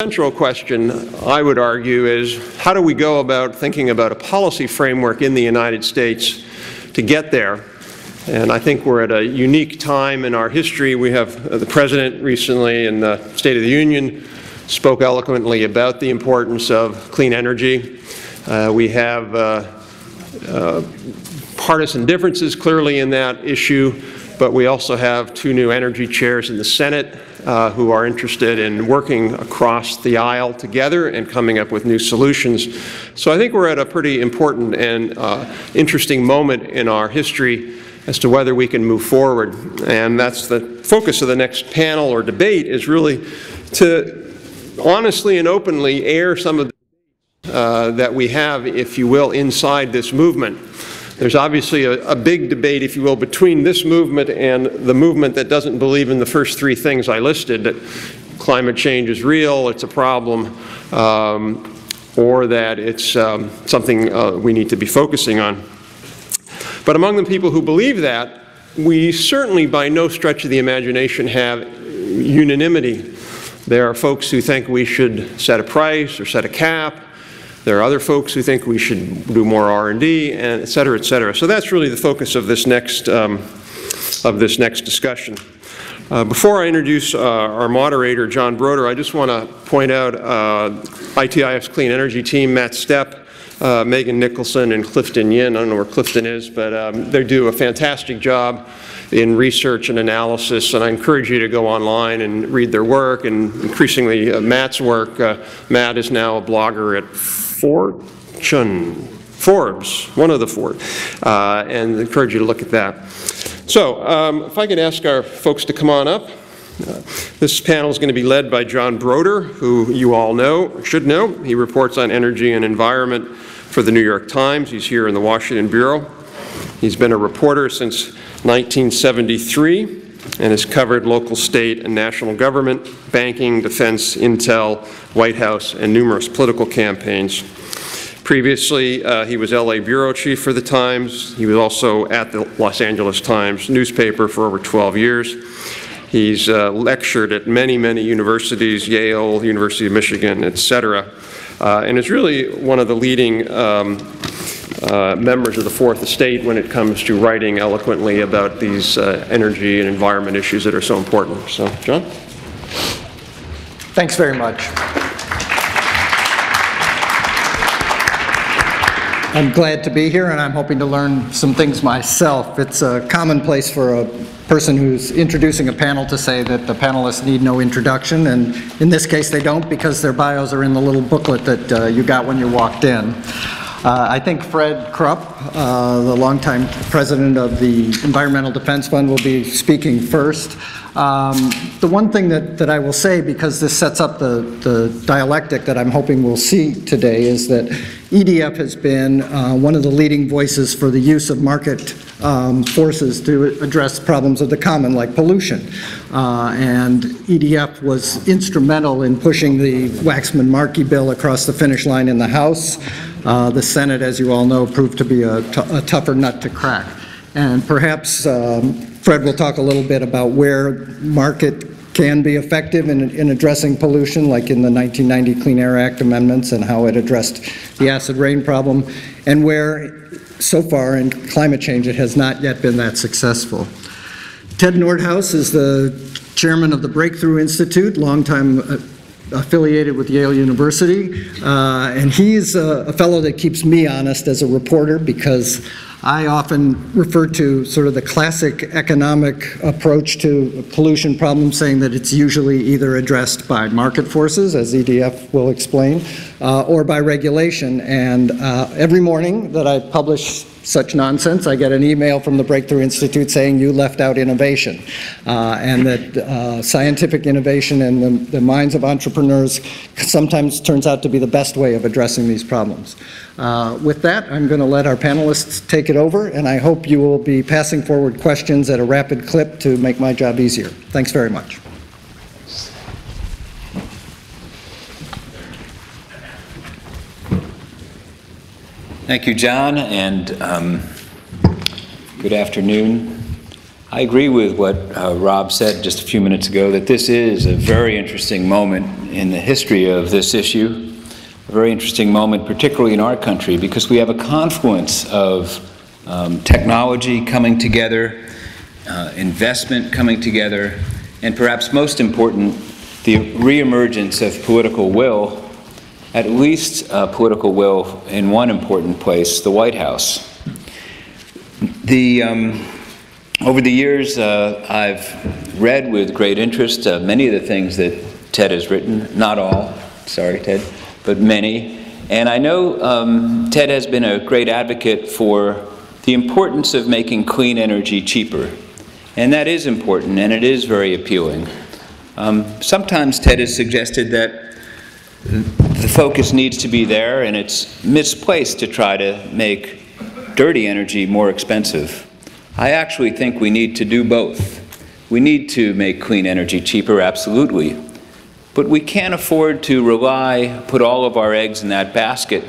central question, I would argue, is how do we go about thinking about a policy framework in the United States to get there? And I think we're at a unique time in our history. We have uh, the President recently in the State of the Union spoke eloquently about the importance of clean energy. Uh, we have uh, uh, partisan differences clearly in that issue, but we also have two new energy chairs in the Senate uh, who are interested in working across the aisle together and coming up with new solutions. So I think we're at a pretty important and uh, interesting moment in our history as to whether we can move forward. And that's the focus of the next panel or debate is really to honestly and openly air some of the uh, that we have, if you will, inside this movement. There's obviously a, a, big debate, if you will, between this movement and the movement that doesn't believe in the first three things I listed, that climate change is real, it's a problem, um, or that it's um, something uh, we need to be focusing on. But among the people who believe that, we certainly by no stretch of the imagination have unanimity. There are folks who think we should set a price or set a cap. There are other folks who think we should do more R&D, and et cetera, et cetera. So that's really the focus of this next, um, of this next discussion. Uh, before I introduce uh, our moderator, John Broder, I just want to point out uh, ITIF's Clean Energy team, Matt Stepp, uh, Megan Nicholson, and Clifton Yin. I don't know where Clifton is, but um, they do a fantastic job in research and analysis, and I encourage you to go online and read their work, and increasingly uh, Matt's work. Uh, Matt is now a blogger at Fortune, Forbes, one of the four, uh, and I encourage you to look at that. So, um, if I could ask our folks to come on up. Uh, this panel is going to be led by John Broder, who you all know, should know. He reports on energy and environment for the New York Times. He's here in the Washington Bureau. He's been a reporter since 1973 and has covered local, state, and national government, banking, defense, intel, White House, and numerous political campaigns. Previously, uh, he was LA bureau chief for the Times. He was also at the Los Angeles Times newspaper for over 12 years. He's uh, lectured at many, many universities, Yale, University of Michigan, et cetera, uh, and is really one of the leading um, uh, members of the Fourth Estate when it comes to writing eloquently about these uh, energy and environment issues that are so important. So, John? Thanks very much. I'm glad to be here and I'm hoping to learn some things myself. It's a commonplace for a person who's introducing a panel to say that the panelists need no introduction and in this case they don't because their bios are in the little booklet that uh, you got when you walked in. Uh, I think Fred Krupp, uh, the longtime president of the Environmental Defense Fund, will be speaking first. Um, the one thing that, that I will say, because this sets up the, the dialectic that I'm hoping we'll see today, is that EDF has been uh, one of the leading voices for the use of market um, forces to address problems of the common, like pollution. Uh, and EDF was instrumental in pushing the Waxman-Markey bill across the finish line in the House. Uh, the Senate, as you all know, proved to be a, tougher nut to crack. And perhaps um, Fred will talk a little bit about where market can be effective in, in addressing pollution, like in the 1990 Clean Air Act amendments and how it addressed the acid rain problem, and where so far in climate change it has not yet been that successful. Ted Nordhaus is the chairman of the Breakthrough Institute, longtime uh, affiliated with Yale University, uh, and he's a, a, fellow that keeps me honest as a reporter because I often refer to sort of the classic economic approach to pollution problems, saying that it's usually either addressed by market forces, as EDF will explain, uh, or by regulation. And uh, every morning that I publish such nonsense. I get an email from the Breakthrough Institute saying you left out innovation uh, and that uh, scientific innovation in the, the, minds of entrepreneurs sometimes turns out to be the best way of addressing these problems. Uh, with that, I'm going to let our panelists take it over and I hope you will be passing forward questions at a rapid clip to make my job easier. Thanks very much. Thank you, John, and um, good afternoon, I agree with what uh, Rob said just a few minutes ago, that this is a very interesting moment in the history of this issue, a very interesting moment, particularly in our country, because we have a confluence of um, technology coming together, uh, investment coming together, and perhaps most important, the reemergence of political will, at least uh, political will in one important place, the White House. The um, over the years, uh, I've read with great interest uh, many of the things that Ted has written, not all, sorry, Ted, but many. And I know um, Ted has been a great advocate for the importance of making clean energy cheaper. And that is important, and it is very appealing. Um, sometimes Ted has suggested that the focus needs to be there, and it's misplaced to try to make dirty energy more expensive. I actually think we need to do both. We need to make clean energy cheaper, absolutely. But we can't afford to rely, put all of our eggs in that basket,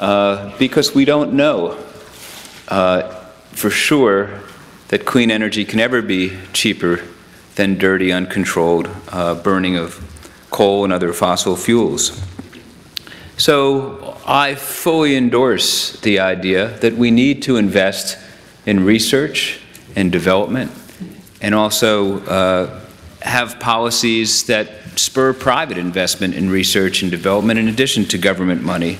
uh, because we don't know uh, for sure that clean energy can ever be cheaper than dirty, uncontrolled uh, burning of coal and other fossil fuels. So I fully endorse the idea that we need to invest in research and development, and also uh, have policies that spur private investment in research and development in addition to government money.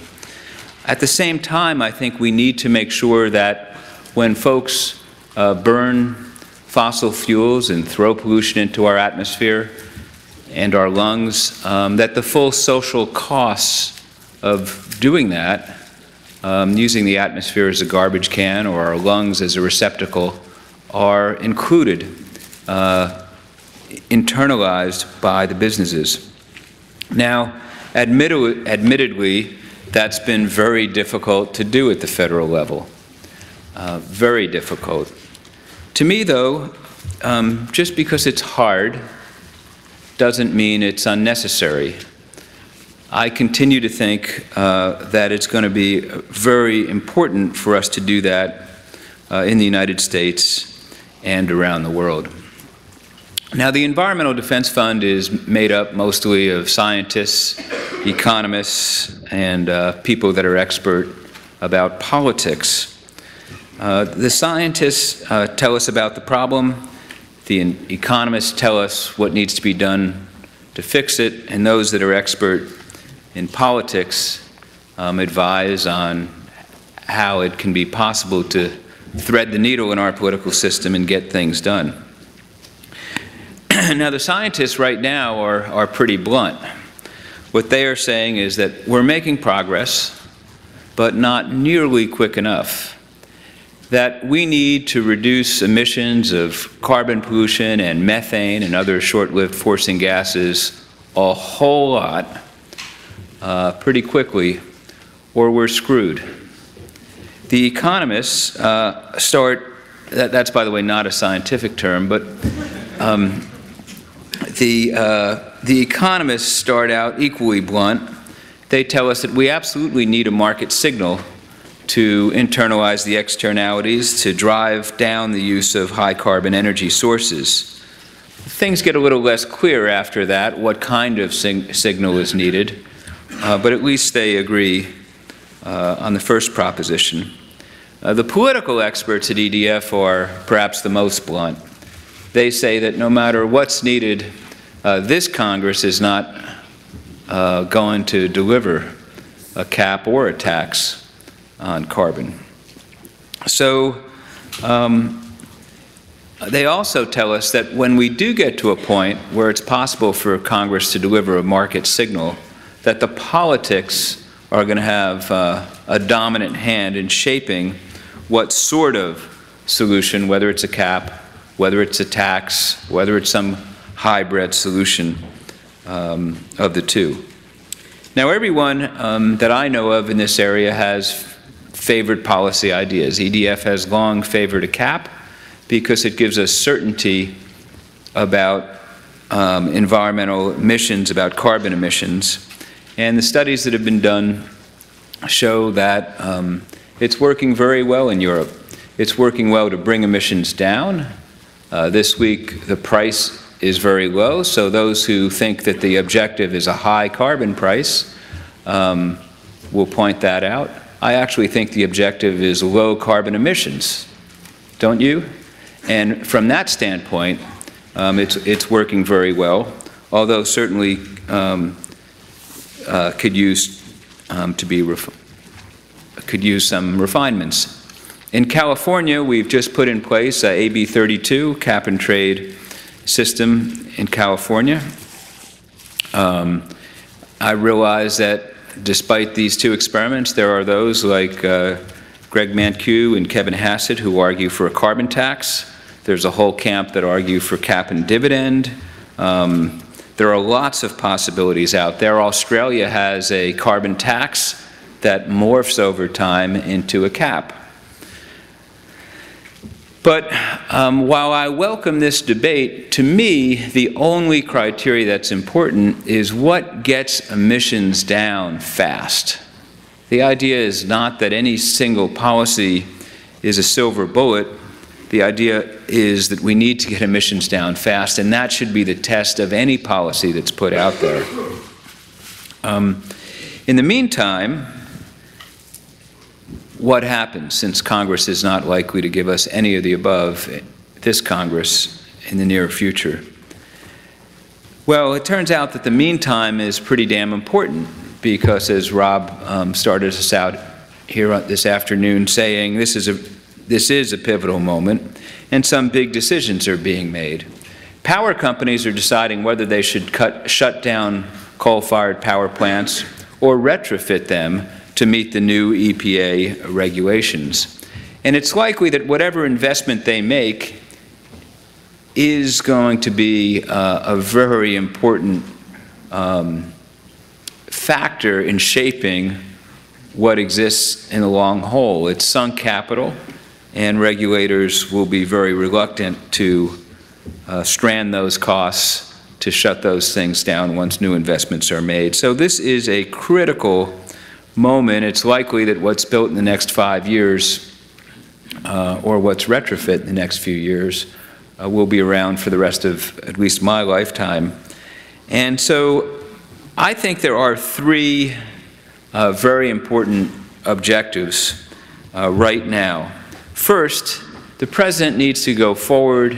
At the same time, I think we need to make sure that when folks uh, burn fossil fuels and throw pollution into our atmosphere and our lungs, um, that the full social costs of doing that um, using the atmosphere as a garbage can or our lungs as a receptacle are included, uh, internalized by the businesses. Now, admitted, admittedly, that's been very difficult to do at the federal level. Uh, very difficult. To me, though, um, just because it's hard doesn't mean it's unnecessary. I continue to think uh, that it's going to be very important for us to do that uh, in the United States and around the world. Now, the Environmental Defense Fund is made up mostly of scientists, economists, and uh, people that are expert about politics. Uh, the scientists uh, tell us about the problem, the economists tell us what needs to be done to fix it, and those that are expert in politics um, advise on how it can be possible to thread the needle in our political system and get things done. now, the scientists right now are, are pretty blunt. What they are saying is that we're making progress, but not nearly quick enough. That we need to reduce emissions of carbon pollution and methane and other short lived forcing gases a whole lot uh, pretty quickly, or we're screwed. The economists uh, start, that, that's by the way not a scientific term, but um, the, uh, the economists start out equally blunt. They tell us that we absolutely need a market signal to internalize the externalities, to drive down the use of high carbon energy sources. Things get a little less clear after that, what kind of sig signal is needed. Uh, but at least they agree uh, on the first proposition. Uh, the political experts at EDF are perhaps the most blunt. They say that no matter what's needed, uh, this Congress is not uh, going to deliver a cap or a tax on carbon. So um, they also tell us that when we do get to a point where it's possible for Congress to deliver a market signal, that the politics are going to have uh, a dominant hand in shaping what sort of solution, whether it's a cap, whether it's a tax, whether it's some hybrid solution um, of the two. Now, everyone um, that I know of in this area has favored policy ideas. EDF has long favored a cap because it gives us certainty about um, environmental emissions, about carbon emissions. And the studies that have been done show that um, it's working very well in Europe. It's working well to bring emissions down, Uh, This week, the price is very low, so those who think that the objective is a high carbon price um, will point that out. I actually think the objective is low carbon emissions, don't you? And from that standpoint, um, it's, it's working very well, although certainly um, uh, could use um, to be could use some refinements. In California, we've just put in place a AB 32 cap and trade system in California. Um, I realize that despite these two experiments, there are those like uh, Greg Mankiw and Kevin Hassett who argue for a carbon tax. There's a whole camp that argue for cap and dividend. Um, there are lots of possibilities out there. Australia has a carbon tax that morphs over time into a cap. But um, while I welcome this debate, to me, the only criteria that's important is what gets emissions down fast. The idea is not that any single policy is a silver bullet. The idea is that we need to get emissions down fast, and that should be the test of any policy that's put out there. Um, in the meantime, what happens since Congress is not likely to give us any of the above, this Congress, in the near future? Well, it turns out that the meantime is pretty damn important because, as Rob um, started us out here this afternoon saying, this is, a, this is a pivotal moment and some big decisions are being made. Power companies are deciding whether they should cut, shut down coal-fired power plants or retrofit them to meet the new EPA regulations. And it's likely that whatever investment they make is going to be uh, a very important um, factor in shaping what exists in the long haul. It's sunk capital, and regulators will be very reluctant to uh, strand those costs to shut those things down once new investments are made. So this is a critical moment, it's likely that what's built in the next five years uh, or what's retrofit in the next few years uh, will be around for the rest of at least my lifetime. And so I think there are three uh, very important objectives uh, right now. First, the President needs to go forward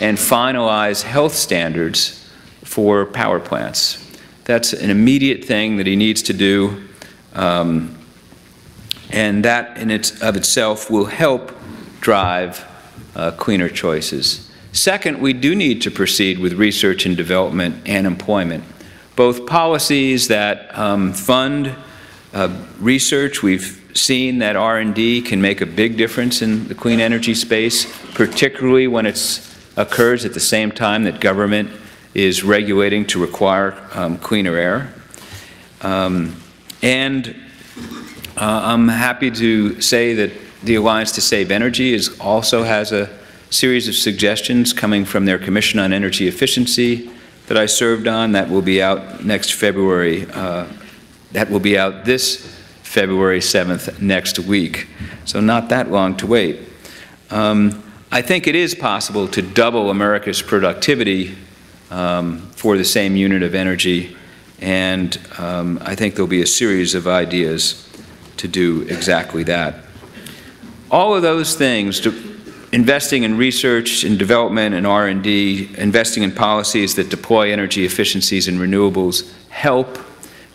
and finalize health standards for power plants. That's an immediate thing that he needs to do. Um, and that in its, of itself will help drive uh, cleaner choices. Second, we do need to proceed with research and development and employment. Both policies that um, fund uh, research, we've seen that R&D can make a big difference in the clean energy space, particularly when it occurs at the same time that government is regulating to require um, cleaner air. Um, and uh, I'm happy to say that the Alliance to Save Energy is, also has a series of suggestions coming from their Commission on Energy Efficiency that I served on. That will be out next February. Uh, that will be out this February 7th next week. So not that long to wait. Um, I think it is possible to double America's productivity um, for the same unit of energy and um, I think there'll be a series of ideas to do exactly that. All of those things, investing in research and development and R&D, investing in policies that deploy energy efficiencies and renewables, help.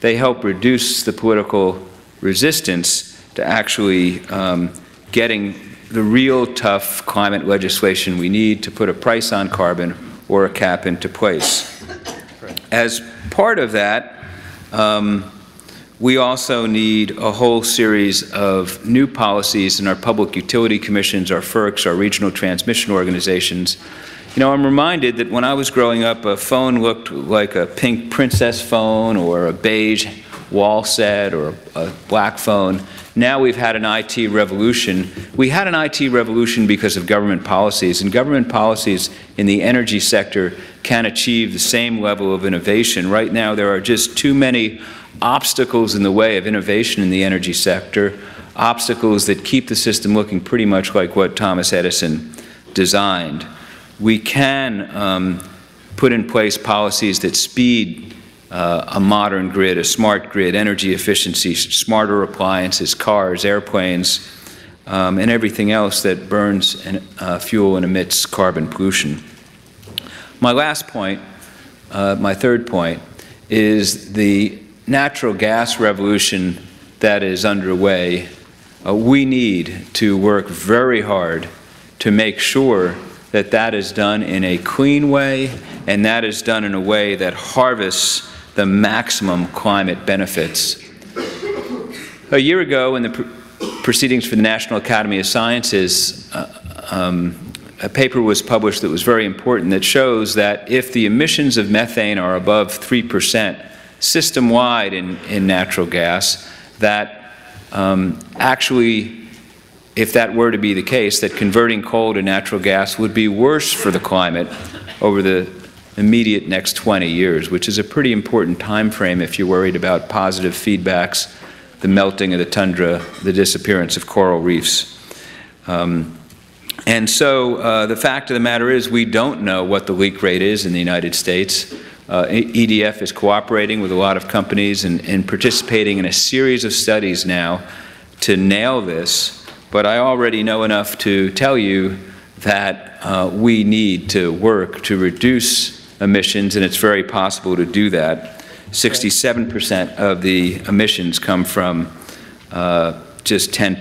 They help reduce the political resistance to actually um, getting the real tough climate legislation we need to put a price on carbon or a cap into place. As part of that, um, we also need a whole series of new policies in our public utility commissions, our FERCs, our regional transmission organizations. You know, I'm reminded that when I was growing up, a phone looked like a pink princess phone or a beige wall set or a black phone. Now we've had an IT revolution. We had an IT revolution because of government policies, and government policies in the energy sector can achieve the same level of innovation. Right now, there are just too many obstacles in the way of innovation in the energy sector, obstacles that keep the system looking pretty much like what Thomas Edison designed. we can um, put in place policies that speed uh, a modern grid, a smart grid, energy efficiency, smarter appliances, cars, airplanes, um, and everything else that burns and, uh, fuel and emits carbon pollution. My last point, uh, my third point, is the natural gas revolution that is underway. Uh, we need to work very hard to make sure that that is done in a clean way and that is done in a way that harvests the maximum climate benefits. A year ago, in the pr proceedings for the National Academy of Sciences, uh, um, a paper was published that was very important that shows that if the emissions of methane are above 3% system-wide in, in natural gas, that um, actually, if that were to be the case, that converting coal to natural gas would be worse for the climate over the immediate next 20 years, which is a pretty important time frame if you're worried about positive feedbacks, the melting of the tundra, the disappearance of coral reefs. Um, and so uh, the fact of the matter is we don't know what the leak rate is in the United States. Uh, EDF is cooperating with a lot of companies and, and, participating in a series of studies now to nail this. But I already know enough to tell you that uh, we need to work to reduce emissions, and it's very possible to do that. 67% of the emissions come from uh, just 10%,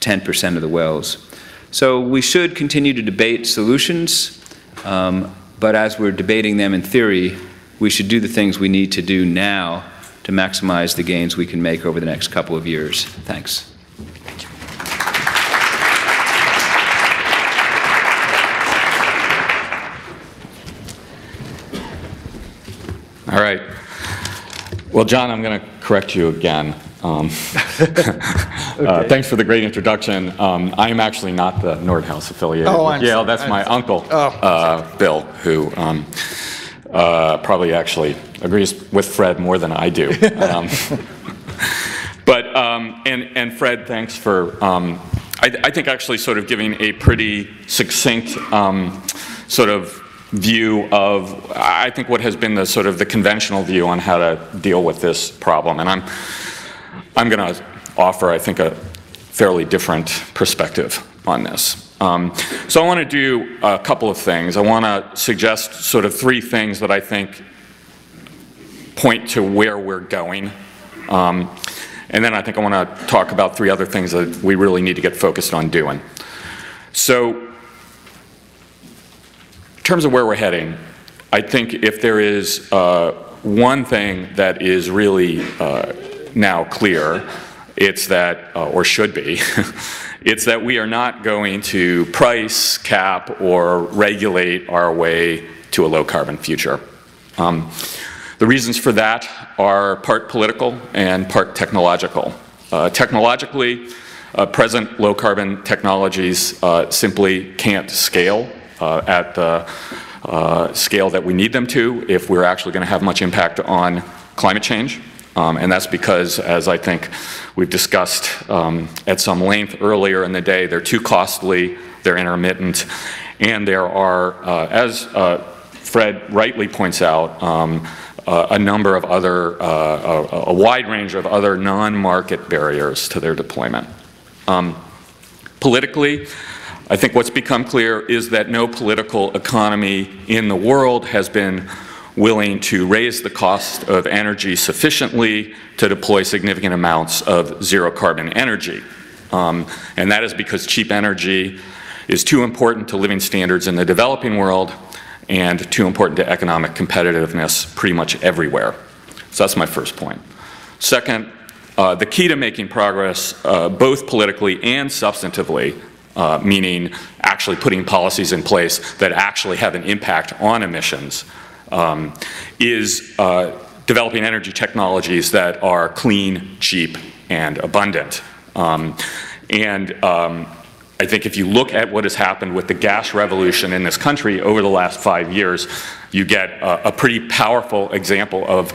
10% of the wells. So we should continue to debate solutions, um, but as we're debating them in theory, we should do the things we need to do now to maximize the gains we can make over the next couple of years. Thanks. All right. Well, John, I'm going to correct you again. Um, uh, thanks for the great introduction. Um, I am actually not the Nordhaus affiliated oh, with I'm Yale. sorry. That's I'm my sorry. uncle, Oh. uh, Bill, who um, uh, probably actually agrees with Fred more than I do. Um, but, um, and, and Fred, thanks for, um, I, I think actually sort of giving a pretty succinct um, sort of view of, I think what has been the sort of the conventional view on how to deal with this problem. And I'm, I'm going to offer, I think, a fairly different perspective on this. Um, so I want to do a couple of things. I want to suggest sort of three things that I think point to where we're going. Um, and then I think I want to talk about three other things that we really need to get focused on doing. So in terms of where we're heading, I think if there is uh, one thing that is really uh, now clear, it's that, uh, or should be, it's that we are not going to price, cap, or regulate our way to a low carbon future. Um, the reasons for that are part political and part technological. Uh, technologically, uh, present low carbon technologies uh, simply can't scale at the uh, scale that we need them to if we're actually going to have much impact on climate change. Um, and that's because, as I think we've discussed um, at some length earlier in the day, they're too costly, they're intermittent, and there are, uh, as uh, Fred rightly points out, um, uh, a number of other, uh, a, a, wide range of other non-market barriers to their deployment. Um, politically, I think what's become clear is that no political economy in the world has been willing to raise the cost of energy sufficiently to deploy significant amounts of zero carbon energy. Um, and that is because cheap energy is too important to living standards in the developing world and too important to economic competitiveness pretty much everywhere. So that's my first point. Second, uh, the key to making progress, uh, both politically and substantively, uh, meaning actually putting policies in place that actually have an impact on emissions, um, is uh, developing energy technologies that are clean, cheap, and abundant. Um, and um, I think if you look at what has happened with the gas revolution in this country over the last five years, you get a, a pretty powerful example of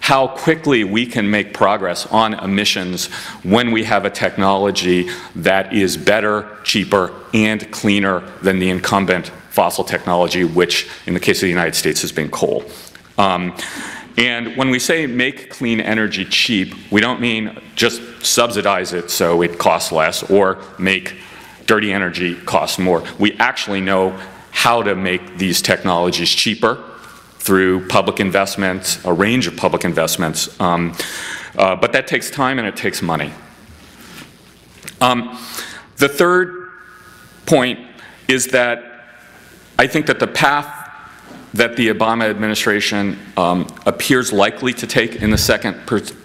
how quickly we can make progress on emissions when we have a technology that is better, cheaper, and cleaner than the incumbent fossil technology, which in the case of the United States has been coal. Um, and when we say make clean energy cheap, we don't mean just subsidize it so it costs less or make dirty energy cost more. We actually know how to make these technologies cheaper through public investments, a range of public investments. Um, uh, but that takes time and it takes money. Um, the third point is that I think that the path that the Obama administration um, appears likely to take in the second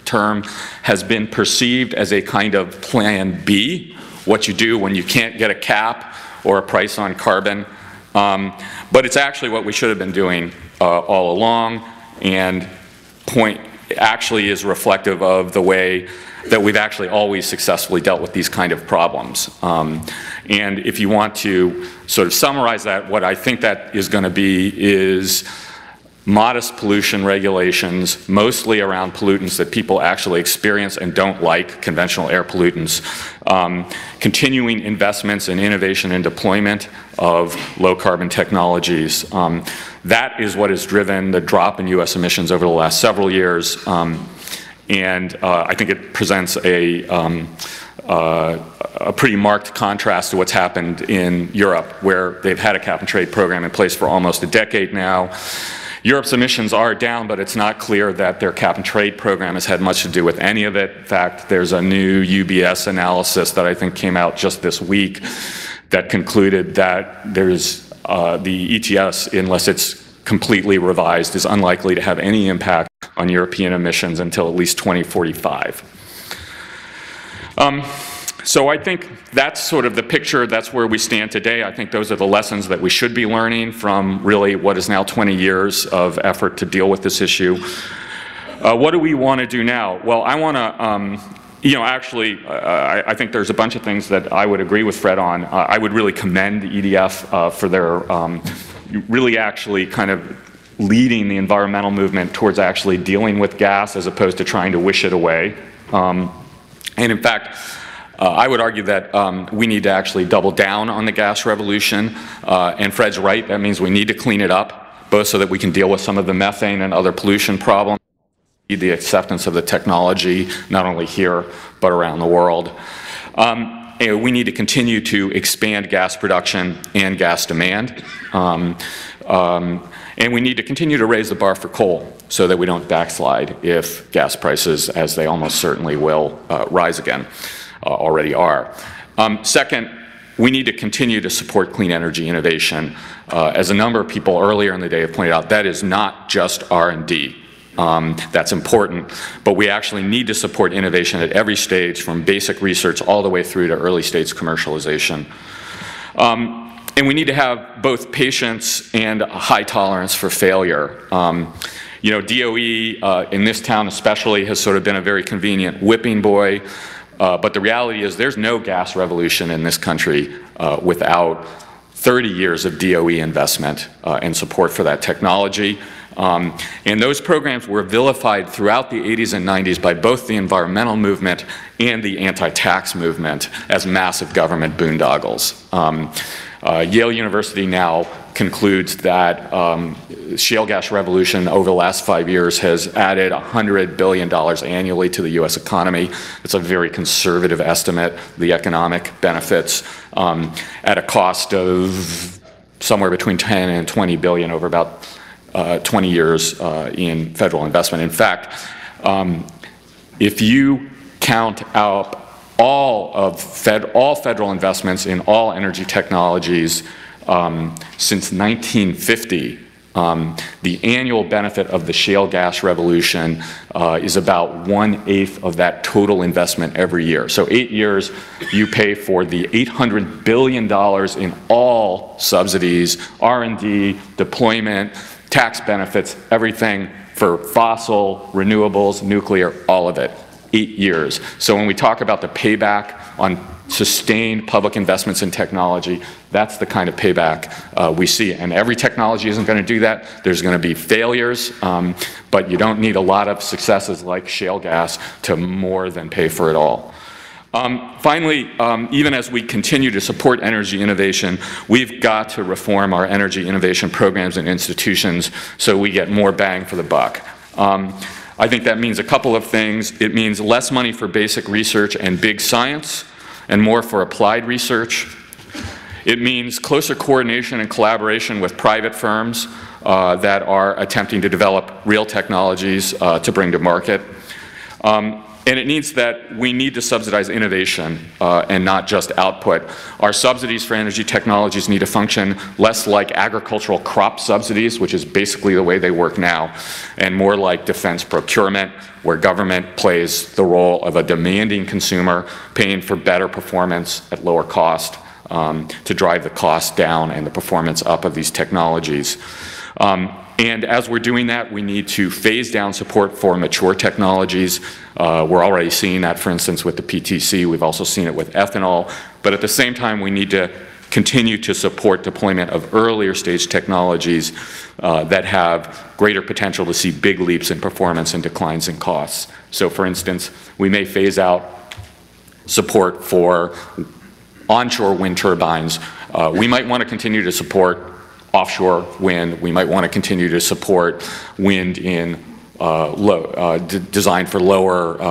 term has been perceived as a kind of plan B, what you do when you can't get a cap or a price on carbon. Um, but it's actually what we should have been doing uh, all along and point actually is reflective of the way that we've actually always successfully dealt with these kind of problems. Um, and if you want to sort of summarize that, what I think that is going to be is modest pollution regulations, mostly around pollutants that people actually experience and don't like, conventional air pollutants, um, continuing investments in innovation and deployment of low carbon technologies. Um, that is what has driven the drop in U.S. emissions over the last several years. Um, and uh, I think it presents a, um, uh, a pretty marked contrast to what's happened in Europe, where they've had a cap and trade program in place for almost a decade now. Europe's emissions are down, but it's not clear that their cap and trade program has had much to do with any of it. In fact, there's a new UBS analysis that I think came out just this week that concluded that there's uh, the ETS, unless it's completely revised, is unlikely to have any impact on European emissions until at least 2045. Um, so I think that's sort of the picture, that's where we stand today. I think those are the lessons that we should be learning from really what is now 20 years of effort to deal with this issue. Uh, what do we want to do now? Well, I want to, um, you know, actually, uh, I, I, think there's a bunch of things that I would agree with Fred on. Uh, I would really commend the EDF uh, for their um, really actually kind of leading the environmental movement towards actually dealing with gas as opposed to trying to wish it away. Um, and in fact, uh, I would argue that um, we need to actually double down on the gas revolution. Uh, and Fred's right, that means we need to clean it up, both so that we can deal with some of the methane and other pollution problems, need the acceptance of the technology, not only here, but around the world. Um, we need to continue to expand gas production and gas demand. Um, um, and we need to continue to raise the bar for coal so that we don't backslide if gas prices, as they almost certainly will, uh, rise again, uh, already are. Um, second, we need to continue to support clean energy innovation. Uh, as a number of people earlier in the day have pointed out, that is not just R&D. Um, that's important, but we actually need to support innovation at every stage, from basic research all the way through to early stage commercialization. Um, and we need to have both patience and a high tolerance for failure. Um, you know, DOE uh, in this town especially has sort of been a very convenient whipping boy, uh, but the reality is there's no gas revolution in this country uh, without 30 years of DOE investment uh, and support for that technology. Um, and those programs were vilified throughout the 80s and 90s by both the environmental movement and the anti-tax movement as massive government boondoggles. Um, uh, Yale University now concludes that um, shale gas revolution over the last five years has added $100 billion annually to the U.S. economy. It's a very conservative estimate, the economic benefits, um, at a cost of somewhere between 10 and 20 billion over about uh, 20 years uh, in federal investment. In fact, um, if you count out all of fed, all federal investments in all energy technologies um, since 1950. Um, the annual benefit of the shale gas revolution uh, is about one eighth of that total investment every year. So eight years, you pay for the 800 billion dollars in all subsidies, R&D, deployment, tax benefits, everything for fossil, renewables, nuclear, all of it eight years. So when we talk about the payback on sustained public investments in technology, that's the kind of payback uh, we see. And every technology isn't going to do that. There's going to be failures, um, but you don't need a lot of successes like shale gas to more than pay for it all. Um, finally, um, even as we continue to support energy innovation, we've got to reform our energy innovation programs and institutions so we get more bang for the buck. Um, I think that means a couple of things. It means less money for basic research and big science, and more for applied research. It means closer coordination and collaboration with private firms uh, that are attempting to develop real technologies uh, to bring to market. Um, and it means that we need to subsidize innovation uh, and not just output. Our subsidies for energy technologies need to function less like agricultural crop subsidies, which is basically the way they work now, and more like defense procurement, where government plays the role of a demanding consumer, paying for better performance at lower cost um, to drive the cost down and the performance up of these technologies. Um, and as we're doing that, we need to phase down support for mature technologies. Uh, we're already seeing that, for instance, with the PTC. We've also seen it with ethanol. But at the same time, we need to continue to support deployment of earlier stage technologies uh, that have greater potential to see big leaps in performance and declines in costs. So for instance, we may phase out support for onshore wind turbines. Uh, we might want to continue to support offshore wind. We might want to continue to support wind in uh, low, uh, designed for lower uh,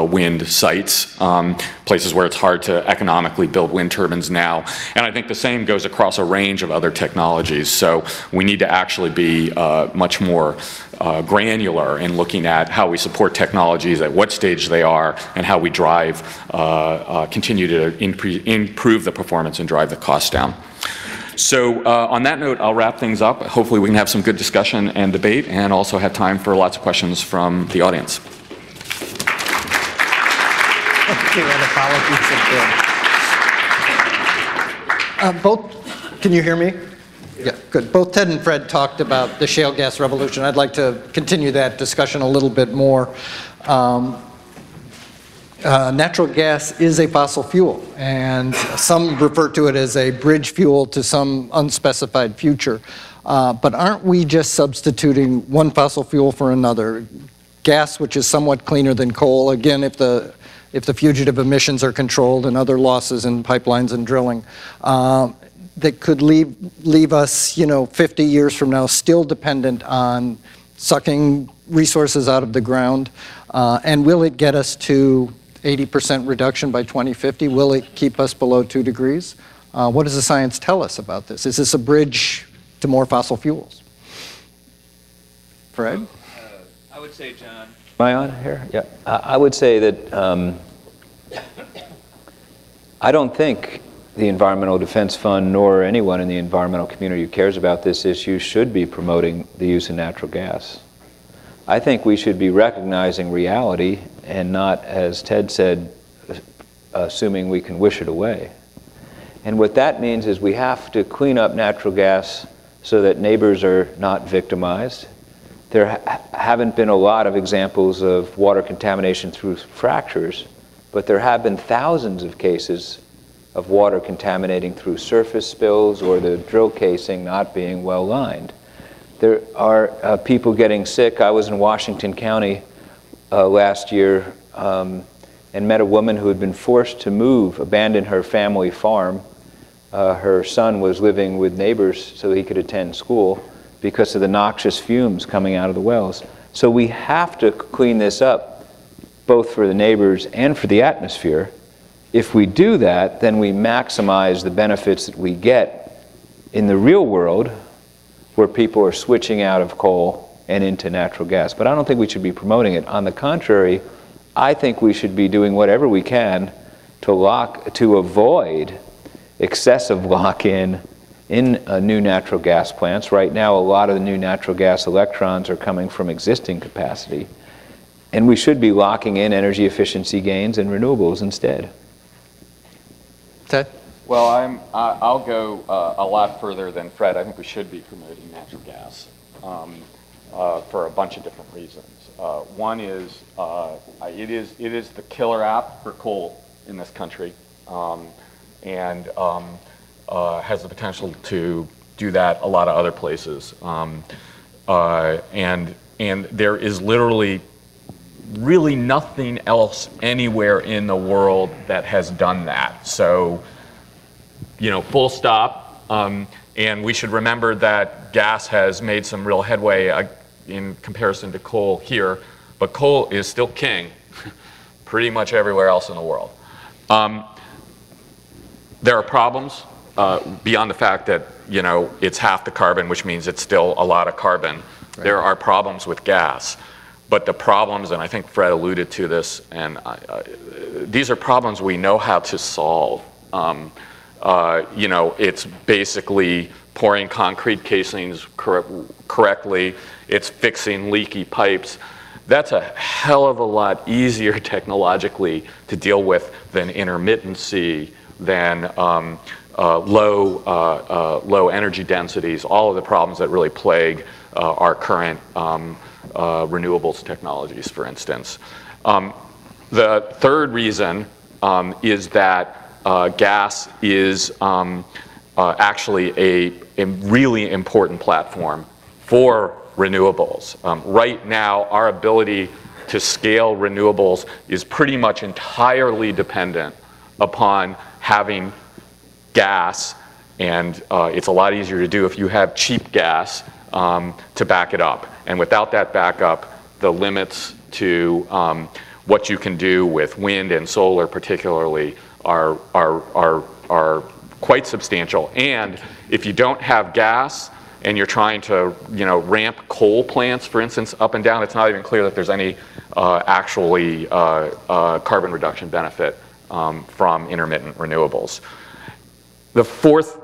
uh, wind sites, um, places where it's hard to economically build wind turbines now. And I think the same goes across a range of other technologies. So we need to actually be uh, much more uh, granular in looking at how we support technologies, at what stage they are, and how we drive, continue to improve the performance and drive the costs down. So uh, on that note, I'll wrap things up. Hopefully we can have some good discussion and debate and also have time for lots of questions from the audience. Uh, both, can you hear me? Yeah, good. Both Ted and Fred talked about the shale gas revolution. I'd like to continue that discussion a little bit more. Um, uh, natural gas is a fossil fuel, and some refer to it as a bridge fuel to some unspecified future. Uh, but aren't we just substituting one fossil fuel for another? Gas, which is somewhat cleaner than coal, again, if the if the fugitive emissions are controlled and other losses in pipelines and drilling, uh, that could leave leave us, you know, 50 years from now still dependent on sucking resources out of the ground. Uh, and will it get us to 80% reduction by 2050? Will it keep us below 2 degrees? Uh, what does the science tell us about this? Is this a bridge to more fossil fuels? Fred? Uh, I would say, John. Am I on here? Yeah. I would say that um, I don't think the Environmental Defense Fund nor anyone in the environmental community who cares about this issue should be promoting the use of natural gas. I think we should be recognizing reality and not, as Ted said, assuming we can wish it away. And what that means is we have to clean up natural gas so that neighbors are not victimized. There ha haven't been a lot of examples of water contamination through fractures, but there have been thousands of cases of water contaminating through surface spills or the drill casing not being well lined. There are uh, people getting sick. I was in Washington County uh, last year um, and met a woman who had been forced to move, abandon her family farm. Uh, her son was living with neighbors so he could attend school because of the noxious fumes coming out of the wells. So we have to clean this up, both for the neighbors and for the atmosphere. If we do that, then we maximize the benefits that we get in the real world where people are switching out of coal and into natural gas. But I don't think we should be promoting it. On the contrary, I think we should be doing whatever we can to lock to avoid excessive lock-in in uh, new natural gas plants. Right now, a lot of the new natural gas electrons are coming from existing capacity. And we should be locking in energy efficiency gains and renewables instead. Ted? Well, I'm, I'll go uh, a lot further than Fred. I think we should be promoting natural gas. Um, uh, for a bunch of different reasons. Uh, one is uh, it is it is the killer app for coal in this country, um, and um, uh, has the potential to do that a lot of other places. Um, uh, and and there is literally really nothing else anywhere in the world that has done that. So, you know, full stop. Um, and we should remember that gas has made some real headway uh, in comparison to coal here, but coal is still king pretty much everywhere else in the world. Um, there are problems uh, beyond the fact that you know it's half the carbon, which means it's still a lot of carbon. Right. There are problems with gas, but the problems, and I think Fred alluded to this, and I, I, these are problems we know how to solve. Um, uh, you know, it's basically pouring concrete casings cor correctly. It's fixing leaky pipes. That's a hell of a lot easier technologically to deal with than intermittency, than um, uh, low, uh, uh, low energy densities, all of the problems that really plague uh, our current um, renewables technologies, for instance. Um, the third reason um, is that uh, gas is um, actually a, a, really important platform for renewables. Um, right now, our ability to scale renewables is pretty much entirely dependent upon having gas, and uh, it's a lot easier to do if you have cheap gas um, to back it up. And without that backup, the limits to um, what you can do with wind and solar particularly are, are, are, are quite substantial. And if you don't have gas and you're trying to you know, ramp coal plants, for instance, up and down, it's not even clear that there's any uh, actually uh, uh, carbon reduction benefit um, from intermittent renewables. The fourth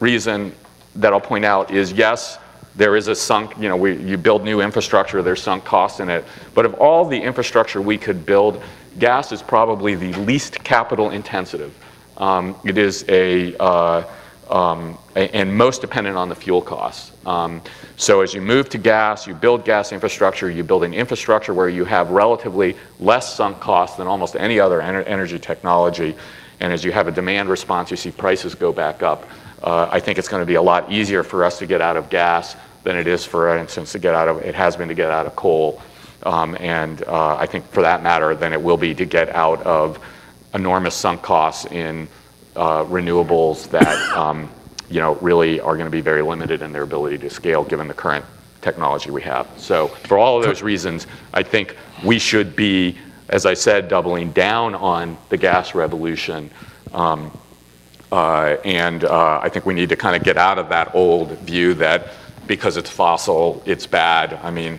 reason that I'll point out is yes, there is a sunk, you know, we, you build new infrastructure, there's sunk costs in it. But of all the infrastructure we could build, gas is probably the least capital intensive. Um, it is a, uh, um, a, and most dependent on the fuel costs. Um, so as you move to gas, you build gas infrastructure, you build an infrastructure where you have relatively less sunk costs than almost any other ener energy technology. And as you have a demand response, you see prices go back up. Uh, I think it's going to be a lot easier for us to get out of gas than it is, for instance, to get out of, it has been to get out of coal. Um, and uh, I think for that matter, than it will be to get out of enormous sunk costs in uh, renewables that um, you know, really are going to be very limited in their ability to scale given the current technology we have. So for all of those reasons, I think we should be as I said, doubling down on the gas revolution. Um, uh, and I think we need to kind of get out of that old view that because it's fossil, it's bad. I mean,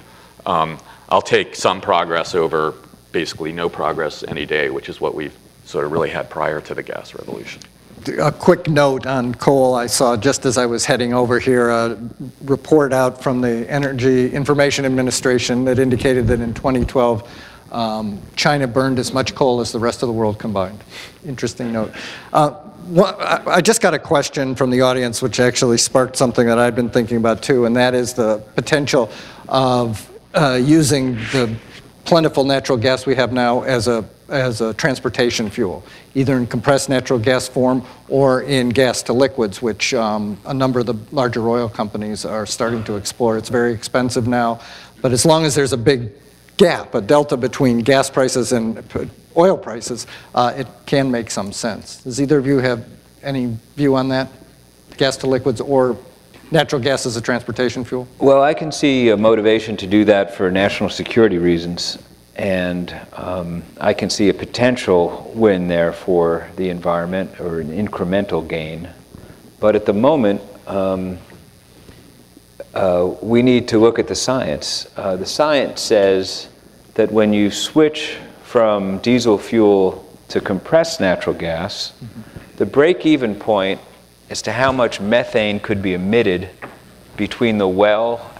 I'll take some progress over basically no progress any day, which is what we've sort of really had prior to the gas revolution. A quick note on coal. I saw just as I was heading over here a report out from the Energy Information Administration that indicated that in 2012, um, China burned as much coal as the rest of the world combined. Interesting note. Uh, I just got a question from the audience, which actually sparked something that I've been thinking about too, and that is the potential of uh, using the plentiful natural gas we have now as a, as a transportation fuel, either in compressed natural gas form or in gas to liquids, which um, a number of the larger oil companies are starting to explore. It's very expensive now, but as long as there's a big gap, a delta between gas prices and oil prices, uh, it can make some sense. Does either of you have any view on that? Gas to liquids or natural gas as a transportation fuel? Well, I can see a motivation to do that for national security reasons. And um, I can see a potential win there for the environment or an incremental gain. But at the moment, um, uh, we need to look at the science. Uh, the science says that when you switch from diesel fuel to compressed natural gas, mm -hmm. the break-even point as to how much methane could be emitted between the well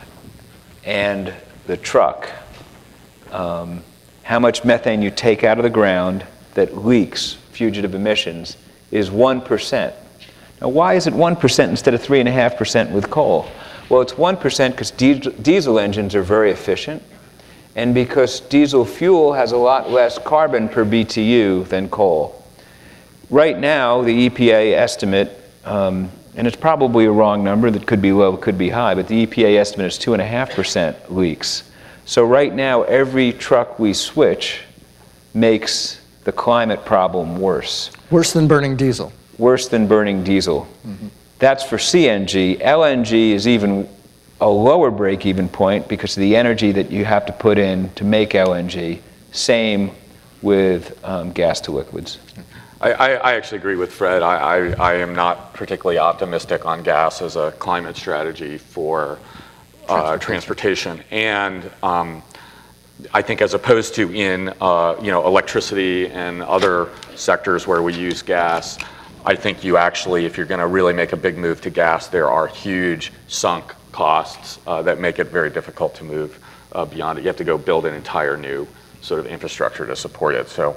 and the truck, um, how much methane you take out of the ground that leaks fugitive emissions is 1%. Now, why is it 1% instead of 3.5% with coal? Well, it's 1% because diesel engines are very efficient and because diesel fuel has a lot less carbon per BTU than coal. Right now, the EPA estimate, um, and it's probably a wrong number that could be low, could be high, but the EPA estimate is 2.5% leaks. So right now, every truck we switch makes the climate problem worse, Worse than burning diesel. worse than burning diesel. That's for CNG. LNG is even a lower break-even point because of the energy that you have to put in to make LNG. Same with um, gas to liquids. I, I, actually agree with Fred. I, I, I am not particularly optimistic on gas as a climate strategy for uh, transportation. And um, I think as opposed to in uh, you know electricity and other sectors where we use gas, I think you actually, if you're going to really make a big move to gas, there are huge sunk costs uh, that make it very difficult to move uh, beyond it. You have to go build an entire new sort of infrastructure to support it. So.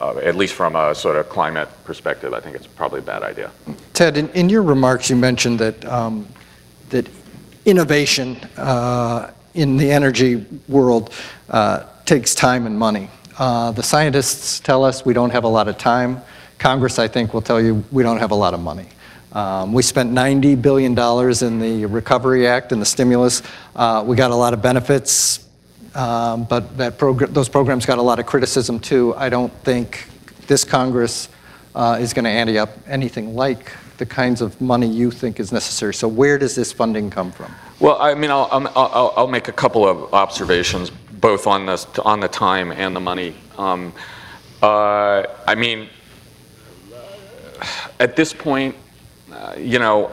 Uh, at least from a sort of climate perspective, I think it's probably a bad idea. Ted, in, in your remarks, you mentioned that, um, that innovation uh, in the energy world uh, takes time and money. Uh, the scientists tell us we don't have a lot of time. Congress, I think, will tell you we don't have a lot of money. Um, we spent $90 billion in the Recovery Act and the stimulus. Uh, we got a lot of benefits, um, but that progr- those programs got a lot of criticism too. I don't think this Congress uh, is going to ante up anything like the kinds of money you think is necessary. So where does this funding come from? Well, I mean, I'll, I'll- I'll, make a couple of observations, both on the, on the time and the money. Um, uh, I mean, at this point, uh, you know,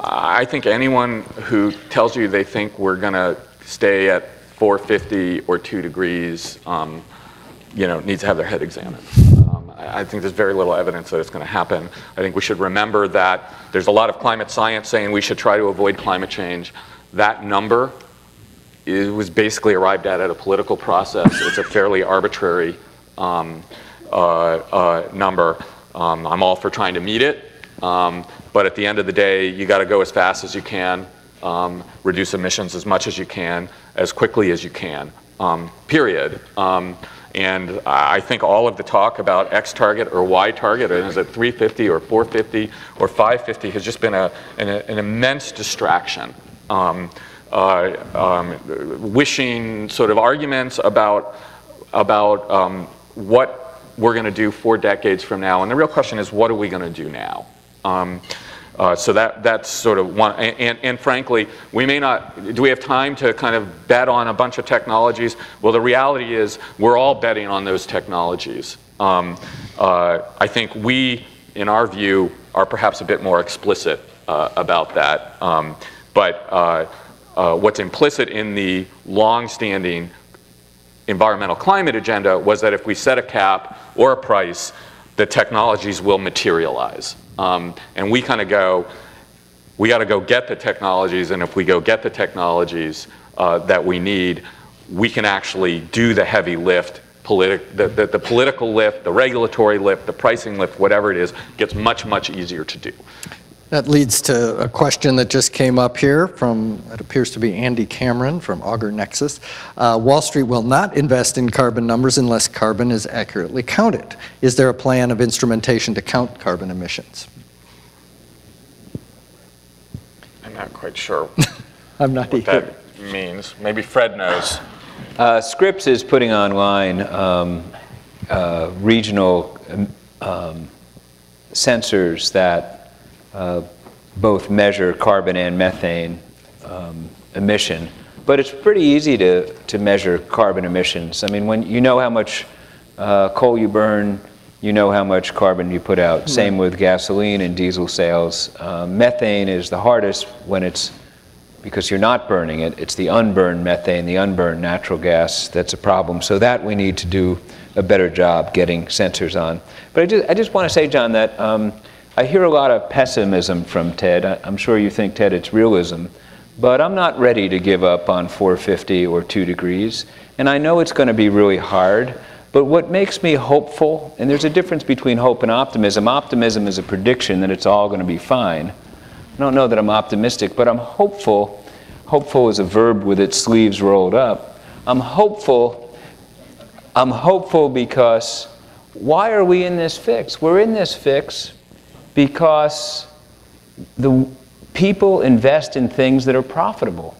I think anyone who tells you they think we're going to stay at 450 or 2 degrees, um, you know, needs to have their head examined. Um, I think there's very little evidence that it's going to happen. I think we should remember that there's a lot of climate science saying we should try to avoid climate change. That number was basically arrived at at a political process. It's a fairly arbitrary um, uh, uh, number. Um, I'm all for trying to meet it, um, but at the end of the day, you got to go as fast as you can, um, reduce emissions as much as you can, as quickly as you can. Um, period. Um, and I think all of the talk about X target or Y target, or is it 350 or 450 or 550, has just been a, an, an immense distraction. Um, uh, um, wishing sort of arguments about, about what we're going to do four decades from now. And the real question is, what are we going to do now? Um, uh, so that, that's sort of one, and, and, and, frankly, we may not, do we have time to kind of bet on a bunch of technologies? Well, the reality is we're all betting on those technologies. Um, uh, I think we, in our view, are perhaps a bit more explicit uh, about that. Um, but uh, uh, what's implicit in the long-standing environmental climate agenda was that if we set a cap or a price, the technologies will materialize. Um, and we kind of go, we got to go get the technologies, and if we go get the technologies uh, that we need, we can actually do the heavy lift, politi- the, the, the political lift, the regulatory lift, the pricing lift, whatever it is, gets much, much easier to do. That leads to a question that just came up here from, it appears to be Andy Cameron from Augur Nexus. Uh, Wall Street will not invest in carbon numbers unless carbon is accurately counted. Is there a plan of instrumentation to count carbon emissions? I'm not quite sure I'm not what here. that means. Maybe Fred knows. Uh, Scripps is putting online um, uh, regional um, um, sensors that uh, both measure carbon and methane um, emission. But it's pretty easy to, to measure carbon emissions. I mean, when you know how much uh, coal you burn, you know how much carbon you put out. Same with gasoline and diesel sales. Uh, methane is the hardest when it's because you're not burning it. It's the unburned methane, the unburned natural gas that's a problem. So that we need to do a better job getting sensors on. But I just, I just want to say, John, that um, I hear a lot of pessimism from Ted. I, I'm sure you think, Ted, it's realism. But I'm not ready to give up on 450 or 2 degrees. And I know it's going to be really hard. But what makes me hopeful, and there's a difference between hope and optimism. Optimism is a prediction that it's all going to be fine. I don't know that I'm optimistic, but I'm hopeful. Hopeful is a verb with its sleeves rolled up. I'm hopeful. I'm hopeful because why are we in this fix? We're in this fix because the people invest in things that are profitable.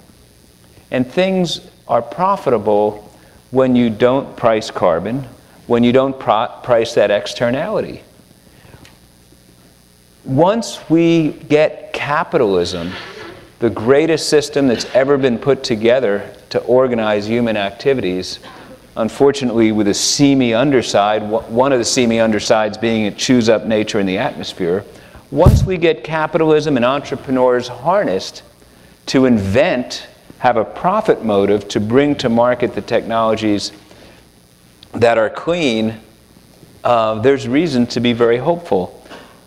And things are profitable when you don't price carbon, when you don't price that externality. Once we get capitalism, the greatest system that's ever been put together to organize human activities, unfortunately with a seamy underside, one of the seamy undersides being it chews up nature and the atmosphere, once we get capitalism and entrepreneurs harnessed to invent, have a profit motive to bring to market the technologies that are clean, uh, there's reason to be very hopeful.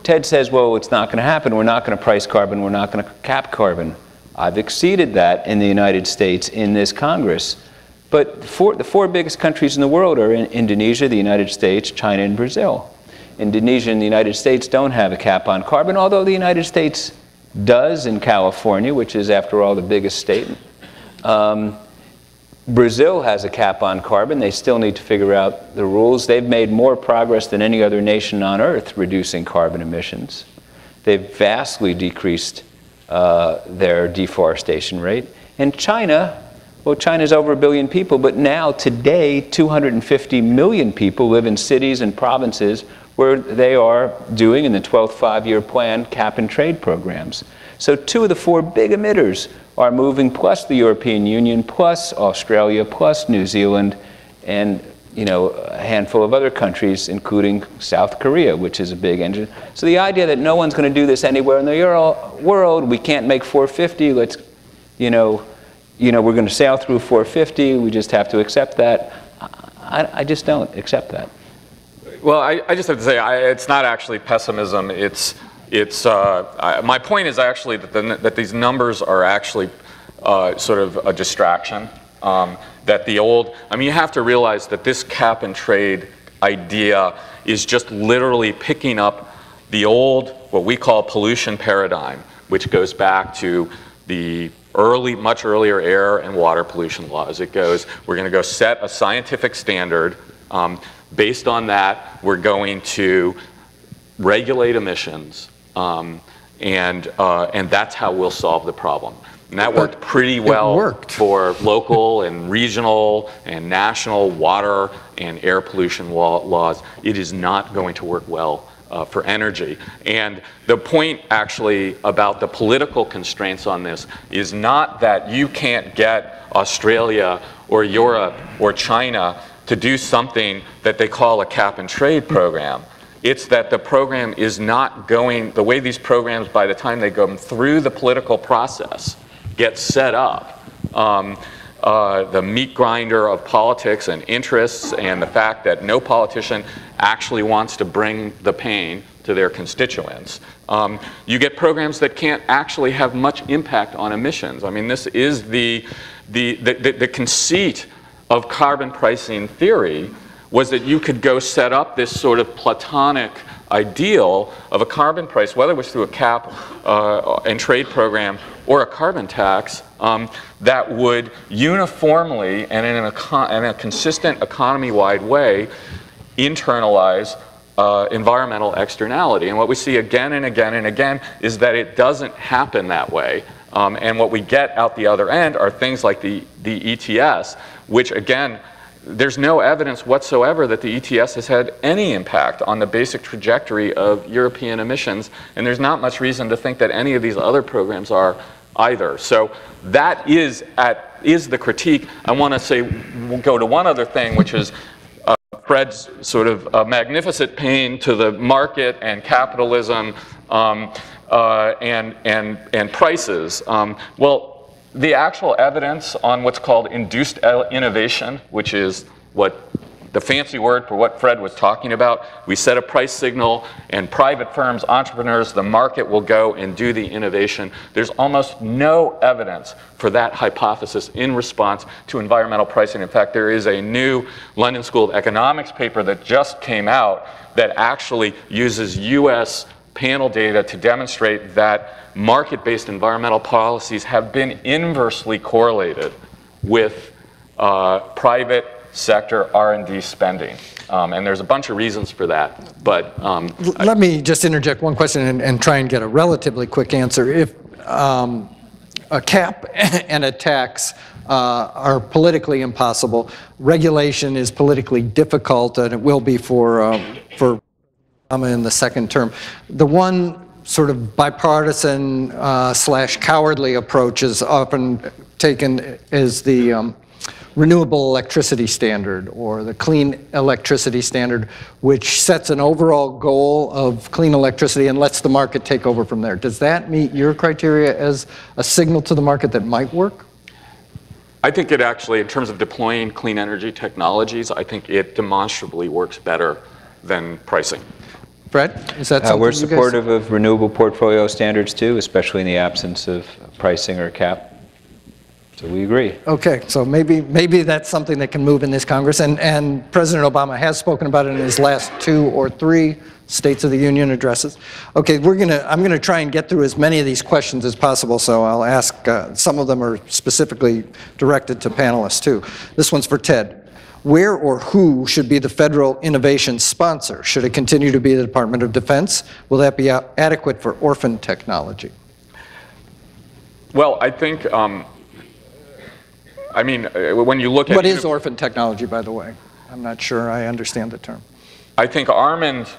Ted says, well, it's not going to happen. We're not going to price carbon. We're not going to cap carbon. I've exceeded that in the United States in this Congress. But four, the four biggest countries in the world are in Indonesia, the United States, China, and Brazil. Indonesia and the United States don't have a cap on carbon, although the United States does in California, which is, after all, the biggest state. Um, Brazil has a cap on carbon. They still need to figure out the rules. They've made more progress than any other nation on earth reducing carbon emissions. They've vastly decreased uh, their deforestation rate. And China, well, China's over a billion people, but now, today, 250 million people live in cities and provinces where they are doing, in the 12th five year plan, cap and trade programs. So, two of the four big emitters are moving, plus the European Union, plus Australia, plus New Zealand, and you know, a handful of other countries, including South Korea, which is a big engine. So the idea that no one's going to do this anywhere in the world, we can't make 450, let's, you know, you know, we're going to sail through 450, we just have to accept that. I, I just don't accept that. Well, I, I just have to say, I, it's not actually pessimism. It's it's uh, I, my point is actually that, the, that these numbers are actually uh, sort of a distraction. Um, that the old, I mean, you have to realize that this cap and trade idea is just literally picking up the old, what we call pollution paradigm, which goes back to the early, much earlier air and water pollution laws. It goes, we're going to go set a scientific standard. Um, based on that, we're going to regulate emissions um, and, uh, and that's how we'll solve the problem. And that worked pretty well worked. for local and regional and national water and air pollution laws. It is not going to work well uh, for energy. And the point actually about the political constraints on this is not that you can't get Australia or Europe or China to do something that they call a cap and trade program. It's that the program is not going, the way these programs, by the time they go through the political process, get set up, um, uh, the meat grinder of politics and interests, and the fact that no politician actually wants to bring the pain to their constituents. Um, you get programs that can't actually have much impact on emissions. I mean, this is the, the, the, the, the conceit of carbon pricing theory was that you could go set up this sort of platonic ideal of a carbon price, whether it was through a cap uh, and trade program or a carbon tax, um, that would uniformly and in, in a consistent economy-wide way internalize uh, environmental externality. And what we see again and again and again is that it doesn't happen that way. Um, and what we get out the other end are things like the, the ETS, which again there's no evidence whatsoever that the ETS has had any impact on the basic trajectory of European emissions, and there's not much reason to think that any of these other programs are either. So that is at is the critique. I want to say we'll go to one other thing, which is uh, Fred's sort of uh, magnificent pain to the market and capitalism um, uh, and and and prices. Um, well, the actual evidence on what's called induced innovation, which is what the fancy word for what Fred was talking about. We set a price signal, and private firms, entrepreneurs, the market will go and do the innovation. There's almost no evidence for that hypothesis in response to environmental pricing. In fact, there is a new London School of Economics paper that just came out that actually uses US panel data to demonstrate that market-based environmental policies have been inversely correlated with uh, private sector R&D spending. Um, and there's a bunch of reasons for that, but... Um, Let me just interject one question and, and, try and get a relatively quick answer. If um, a cap and a tax uh, are politically impossible. Regulation is politically difficult, and it will be for, um, for Obama in the second term. The one sort of bipartisan uh, slash cowardly approach is often taken is the um, renewable electricity standard or the clean electricity standard, which sets an overall goal of clean electricity and lets the market take over from there. Does that meet your criteria as a signal to the market that might work? I think it actually, in terms of deploying clean energy technologies, I think it demonstrably works better than pricing. Fred, is that Uh, We're you guys- supportive of renewable portfolio standards too, especially in the absence of pricing or cap. So we agree. Okay, so maybe, maybe that's something that can move in this Congress, and, and President Obama has spoken about it in his last two or three States of the Union addresses. Okay, we're gonna, I'm gonna try and get through as many of these questions as possible, so I'll ask, uh, some of them are specifically directed to panelists too. This one's for Ted. Where or who should be the federal innovation sponsor? Should it continue to be the Department of Defense? Will that be adequate for orphan technology? Well, I think, um, I mean, uh, when you look at. What is orphan technology, by the way? I'm not sure I understand the term. I think Armond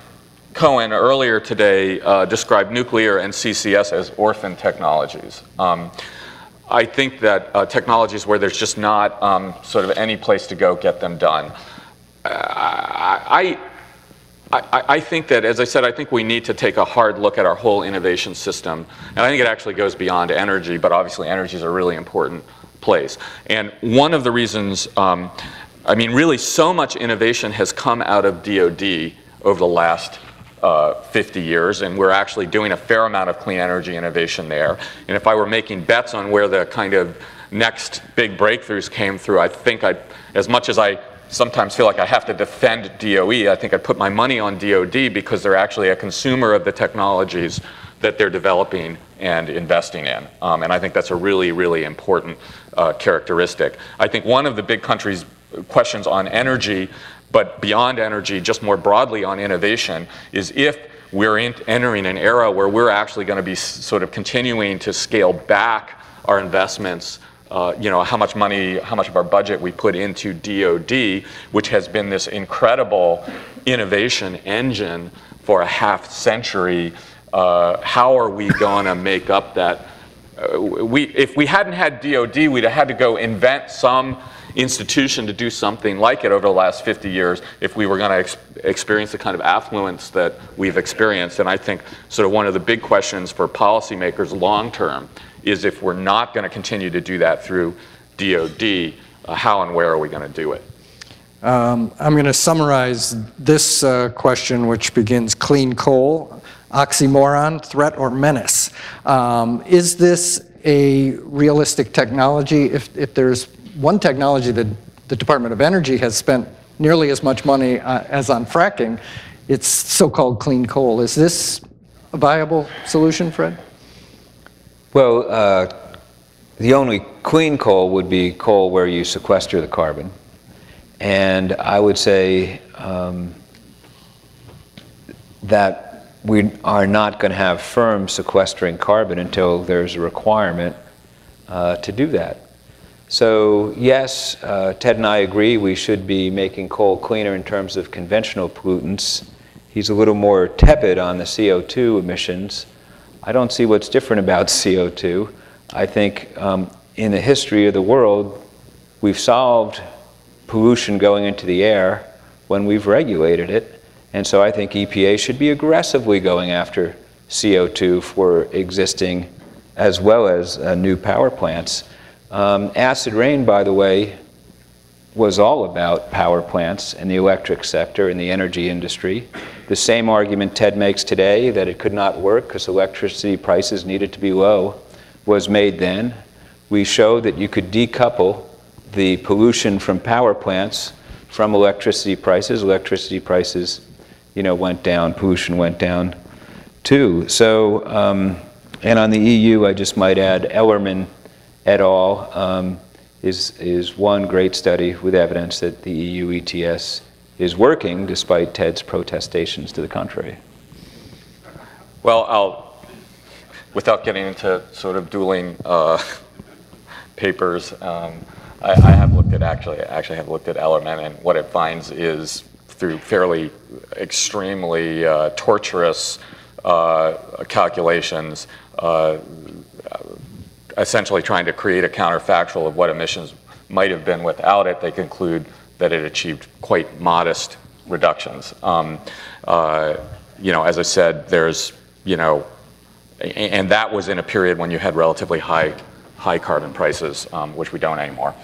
Cohen earlier today uh, described nuclear and CCS as orphan technologies. Um, I think that uh, technologies where there's just not um, sort of any place to go get them done. Uh, I, I, I think that, as I said, I think we need to take a hard look at our whole innovation system. And I think it actually goes beyond energy, but obviously energy is a really important place. And one of the reasons, um, I mean, really so much innovation has come out of DoD over the last uh, 50 years, and we're actually doing a fair amount of clean energy innovation there. And if I were making bets on where the kind of next big breakthroughs came through, I think I, as much as I sometimes feel like I have to defend DOE, I think I'd put my money on DoD because they're actually a consumer of the technologies that they're developing and investing in. Um, and I think that's a really, really important uh, characteristic. I think one of the big countries' questions on energy, but beyond energy, just more broadly on innovation, is if we're in, entering an era where we're actually going to be sort of continuing to scale back our investments uh, you know, how much money, how much of our budget we put into DoD, which has been this incredible innovation engine for a half century. Uh, how are we going to make up that? Uh, we, if we hadn't had DoD, we'd have had to go invent some institution to do something like it over the last 50 years if we were going to ex- experience the kind of affluence that we've experienced. And I think sort of one of the big questions for policymakers long term is if we're not going to continue to do that through DoD, uh, how and where are we going to do it? Um, I'm going to summarize this uh, question, which begins clean coal, oxymoron, threat, or menace. Um, Is this a realistic technology? If, if there's one technology that the Department of Energy has spent nearly as much money uh, as on fracking, it's so-called clean coal. Is this a viable solution, Fred? Well, uh, the only clean coal would be coal where you sequester the carbon. And I would say um, that we are not going to have firm sequestering carbon until there's a requirement uh, to do that. So, yes, uh, Ted and I agree we should be making coal cleaner in terms of conventional pollutants. He's a little more tepid on the CO2 emissions. I don't see what's different about CO2. I think um, in the history of the world, we've solved pollution going into the air when we've regulated it. And so I think EPA should be aggressively going after CO2 for existing as well as uh, new power plants. Um, acid rain, by the way, was all about power plants and the electric sector and the energy industry. The same argument Ted makes today that it could not work because electricity prices needed to be low was made then. We showed that you could decouple the pollution from power plants from electricity prices. Electricity prices, you know, went down, pollution went down too. So, um, and on the EU, I just might add Ellerman et al. Um, is, is one great study with evidence that the EU ETS is working despite Ted's protestations to the contrary. Well, I'll, without getting into sort of dueling uh, papers, um, I, I have looked at actually, actually have looked at Ellerman, and what it finds is through fairly extremely uh, torturous uh, calculations, uh, essentially trying to create a counterfactual of what emissions might have been without it, they conclude that it achieved quite modest reductions. Um, uh, you know, as I said, there's, you know, and that was in a period when you had relatively high, high carbon prices, um, which we don't anymore.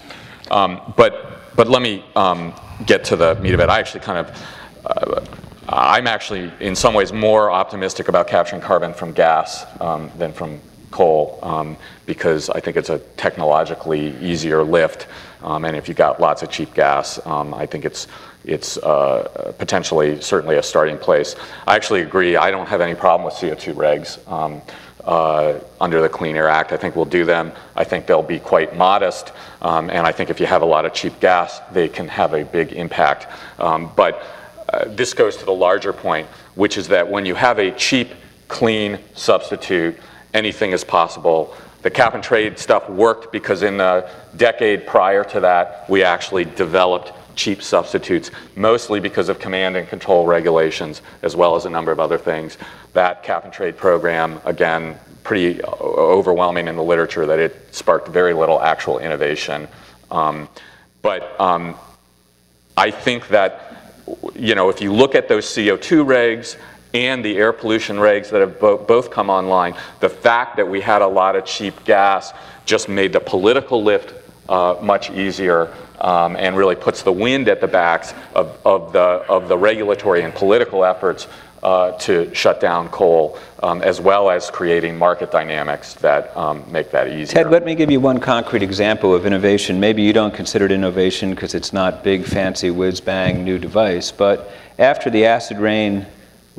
Um, but, but let me um, get to the meat of it. I actually kind of, uh, I'm actually in some ways more optimistic about capturing carbon from gas um, than from coal um, because I think it's a technologically easier lift. Um, and if you've got lots of cheap gas, um, I think it's, it's uh, potentially certainly a starting place. I actually agree. I don't have any problem with CO2 regs um, uh, under the Clean Air Act. I think we'll do them. I think they'll be quite modest. Um, and I think if you have a lot of cheap gas, they can have a big impact. Um, but uh, this goes to the larger point, which is that when you have a cheap, clean substitute, anything is possible. The cap and trade stuff worked because in the decade prior to that, we actually developed cheap substitutes, mostly because of command and control regulations, as well as a number of other things. That cap and trade program, again, pretty overwhelming in the literature that it sparked very little actual innovation. Um, but um, I think that, you know, if you look at those CO2 regs and the air pollution regs that have bo both come online, the fact that we had a lot of cheap gas just made the political lift uh, much easier um, and really puts the wind at the backs of, of, the, of the regulatory and political efforts uh, to shut down coal, um, as well as creating market dynamics that um, make that easier. Ted, let me give you one concrete example of innovation. Maybe you don't consider it innovation because it's not big, fancy, whiz-bang new device, but after the acid rain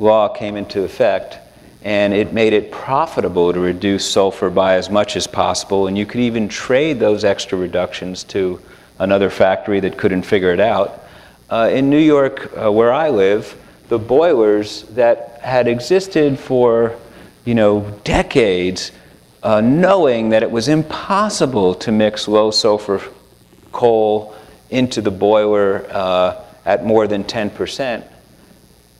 law came into effect, and it made it profitable to reduce sulfur by as much as possible, and you could even trade those extra reductions to another factory that couldn't figure it out. Uh, in New York, uh, where I live, the boilers that had existed for, you know, decades, uh, knowing that it was impossible to mix low sulfur coal into the boiler uh, at more than 10 percent,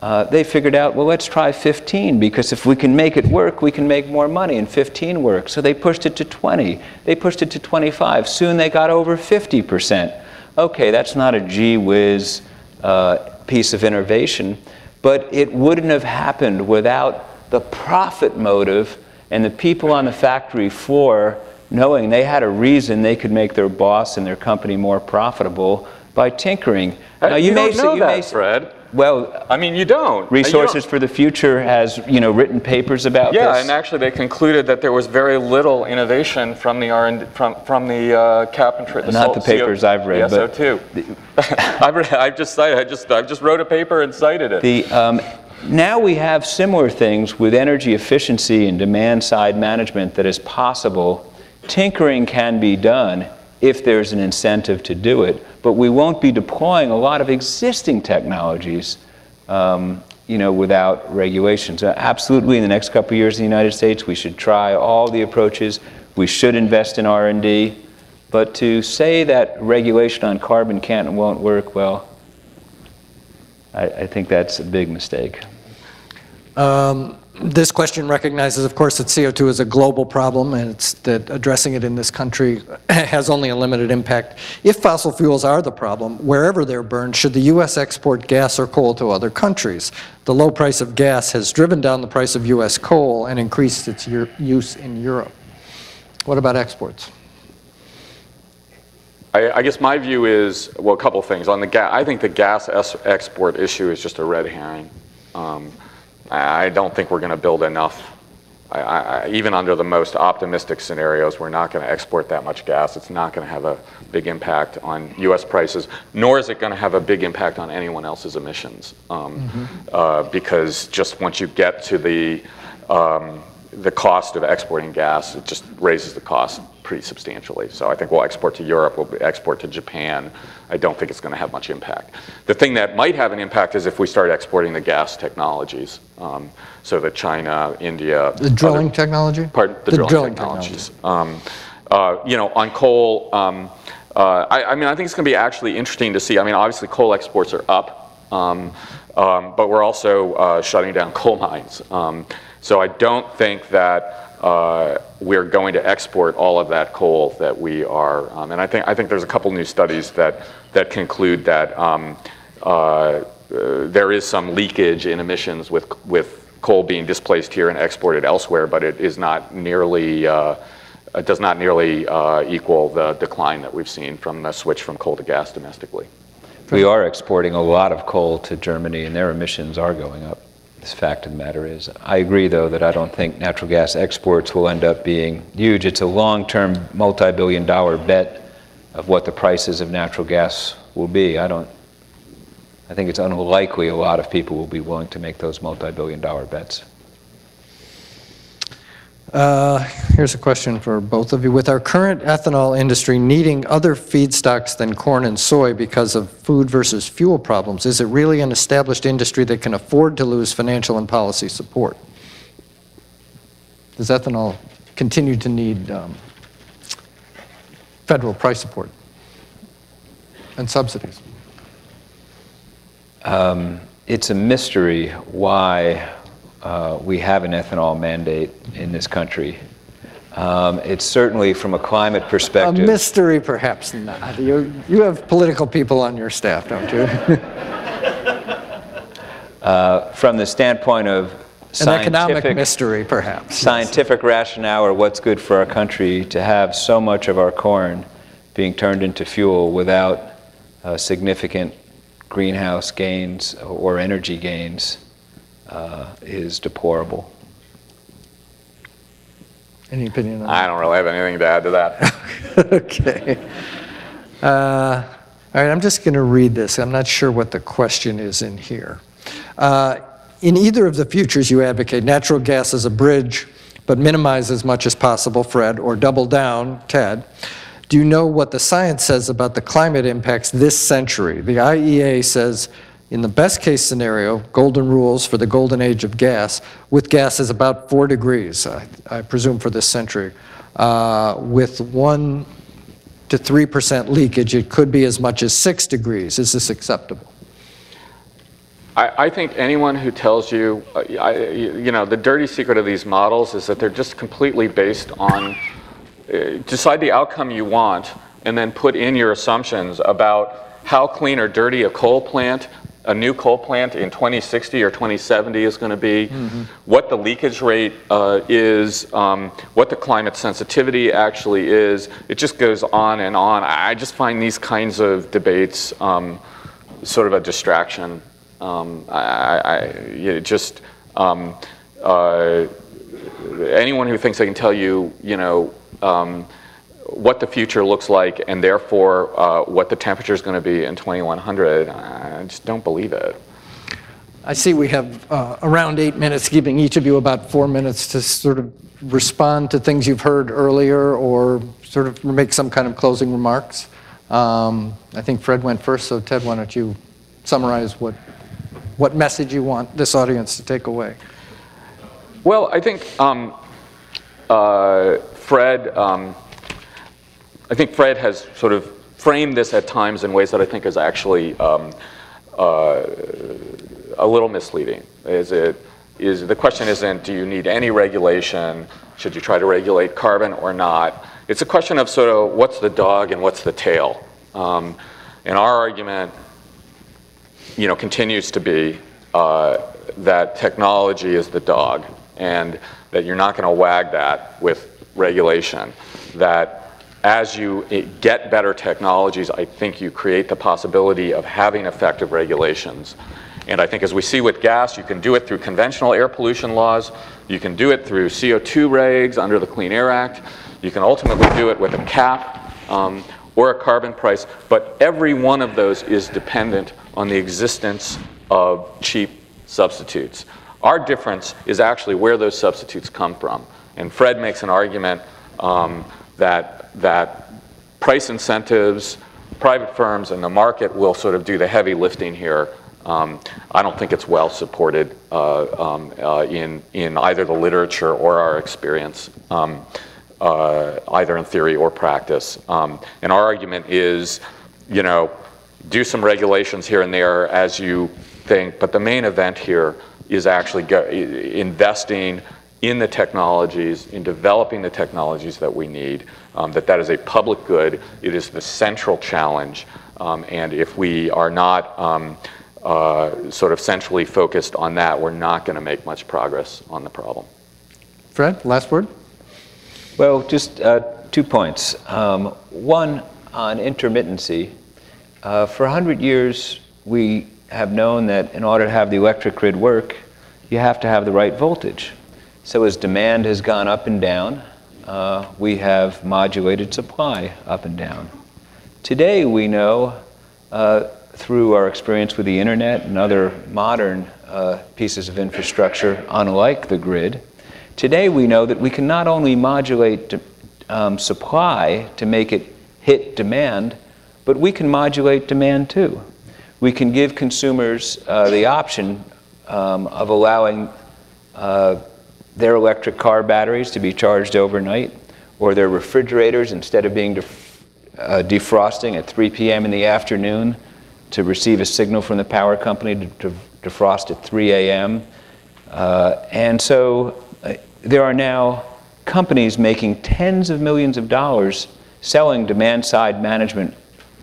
uh, they figured out, well, let's try 15 because if we can make it work, we can make more money, and 15 worked. So they pushed it to 20. They pushed it to 25. Soon they got over 50%. Okay, that's not a gee whiz uh, piece of innovation, but it wouldn't have happened without the profit motive and the people on the factory floor knowing they had a reason they could make their boss and their company more profitable by tinkering. Now, you, you may know say, that, may, Fred. Well, I mean, you don't. Resources you don't. for the Future has, you know, written papers about yeah, this. Yeah, and actually they concluded that there was very little innovation from the R from from the uh, cap and trade. Not the papers CO, I've read, the SO2. I've, read, I've just cited, I just I just wrote a paper and cited it. The um, now we have similar things with energy efficiency and demand side management that is possible. Tinkering can be done if there's an incentive to do it but we won't be deploying a lot of existing technologies um, you know, without regulations. Uh, absolutely, in the next couple of years in the United States, we should try all the approaches. We should invest in R&D. But to say that regulation on carbon can't and won't work, well, I, I think that's a big mistake. Um, this question recognizes, of course, that CO2 is a global problem and it's that addressing it in this country has only a limited impact. If fossil fuels are the problem, wherever they're burned, should the U.S. export gas or coal to other countries? The low price of gas has driven down the price of U.S. coal and increased its use in Europe. What about exports? I, I guess my view is, well, a couple things. On the gas, I think the gas export issue is just a red herring. Um, I don't think we're going to build enough. I, I, even under the most optimistic scenarios, we're not going to export that much gas. It's not going to have a big impact on U.S. prices, nor is it going to have a big impact on anyone else's emissions. Um, mm-hmm. uh, because just once you get to the um, the cost of exporting gas, it just raises the cost pretty substantially. So I think we'll export to Europe, we'll export to Japan. I don't think it's going to have much impact. The thing that might have an impact is if we start exporting the gas technologies. Um, so that China, India. The drilling other, technology? Pardon? The, the drilling, drilling, technologies. technology. Um, uh, you know, on coal, um, uh, I, I mean, I think it's going to be actually interesting to see. I mean, obviously, coal exports are up, um, um, but we're also uh, shutting down coal mines. Um, so I don't think that we're going to export all of that coal that we are. Um, and I think I think there's a couple new studies that that conclude that um, uh, uh, there is some leakage in emissions with with coal being displaced here and exported elsewhere, but it is not nearly uh, does not nearly uh, equal the decline that we've seen from the switch from coal to gas domestically. We are exporting a lot of coal to Germany, and their emissions are going up. This fact of the matter is. I agree, though, that I don't think natural gas exports will end up being huge. It's a long-term, multi-billion dollar bet of what the prices of natural gas will be. I don't. I think it's unlikely a lot of people will be willing to make those multi-billion dollar bets. Uh, Here's a question for both of you. With our current ethanol industry needing other feedstocks than corn and soy because of food versus fuel problems, is it really an established industry that can afford to lose financial and policy support? Does ethanol continue to need um, federal price support and subsidies? Um, It's a mystery why uh, we have an ethanol mandate in this country. Um, It's certainly, from a climate perspective. A mystery, perhaps not. You you have political people on your staff, don't you? uh, From the standpoint of An economic scientific... mystery, perhaps. scientific rationale or what's good for our country to have so much of our corn being turned into fuel without uh, significant greenhouse gains or energy gains uh, is deplorable. Any opinion on that? I don't really have anything to add to that. that? Okay. Uh, All right, I'm just going to read this. I'm not sure what the question is in here. Uh, In either of the futures you advocate, natural gas as a bridge, but minimize as much as possible, Fred, or double down, Ted, do you know what the science says about the climate impacts this century? The IEA says, in the best case scenario, golden rules for the golden age of gas, with gas is about four degrees, I, I presume for this century. Uh, with one to 3% leakage, it could be as much as six degrees. Is this acceptable? I, I think anyone who tells you, uh, I, you know, the dirty secret of these models is that they're just completely based on uh, decide the outcome you want and then put in your assumptions about how clean or dirty a coal plant, a new coal plant in 2060 or 2070 is going to be, what the leakage rate uh, is, um, what the climate sensitivity actually is. It just goes on and on. I just find these kinds of debates um, sort of a distraction. Um, I, I, I just um, uh, anyone who thinks they can tell you, you know, um, what the future looks like and therefore uh, what the temperature is going to be in 2100, I just don't believe it. I see we have uh, around eight minutes, giving each of you about four minutes to sort of respond to things you've heard earlier or sort of make some kind of closing remarks. Um, I think Fred went first, so Ted, why don't you summarize what, what message you want this audience to take away? Well, I think um, uh, Fred, um, I think Fred has sort of framed this at times in ways that I think is actually um, uh, a little misleading. Is it is the question isn't do you need any regulation? Should you try to regulate carbon or not? It's a question of sort of what's the dog and what's the tail. Um, and our argument, you know, continues to be uh, that technology is the dog, and that you're not going to wag that with regulation. That as you eh, get better technologies, I think you create the possibility of having effective regulations. And I think as we see with gas, you can do it through conventional air pollution laws, you can do it through CO2 regs under the Clean Air Act, you can ultimately do it with a cap um, or a carbon price, but every one of those is dependent on the existence of cheap substitutes. Our difference is actually where those substitutes come from. And Fred makes an argument um, that, that price incentives, private firms, and the market will sort of do the heavy lifting here. Um, I don't think it's well supported uh, um, uh, in, in either the literature or our experience. Um, uh, either in theory or practice. Um, and our argument is, you know, do some regulations here and there as you think, but the main event here is actually investing in the technologies, in developing the technologies that we need, um, that that is a public good. It is the central challenge. Um, and if we are not um, uh, sort of centrally focused on that, we're not going to make much progress on the problem. Fred, last word? Well, just uh, two points. Um, one on intermittency. Uh, for 100 years, we have known that in order to have the electric grid work, you have to have the right voltage. So as demand has gone up and down, uh, we have modulated supply up and down. Today, we know uh, through our experience with the internet and other modern uh, pieces of infrastructure, unlike the grid, today we know that we can not only modulate um, supply to make it hit demand, but we can modulate demand too. We can give consumers uh, the option um, of allowing uh, their electric car batteries to be charged overnight, or their refrigerators, instead of being def- uh, defrosting at 3 p.m. in the afternoon, to receive a signal from the power company to, to defrost at 3 a.m. Uh, and so uh, there are now companies making tens of millions of dollars selling demand side management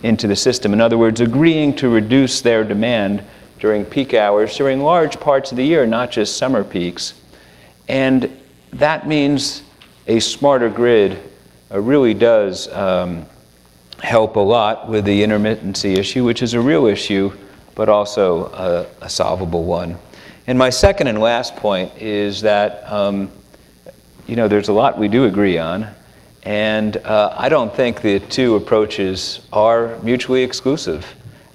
into the system. In other words, agreeing to reduce their demand during peak hours, during large parts of the year, not just summer peaks. And that means a smarter grid uh, really does um, help a lot with the intermittency issue, which is a real issue, but also a, solvable one. And my second and last point is that, um, you know, there's a lot we do agree on, and uh, I don't think the two approaches are mutually exclusive.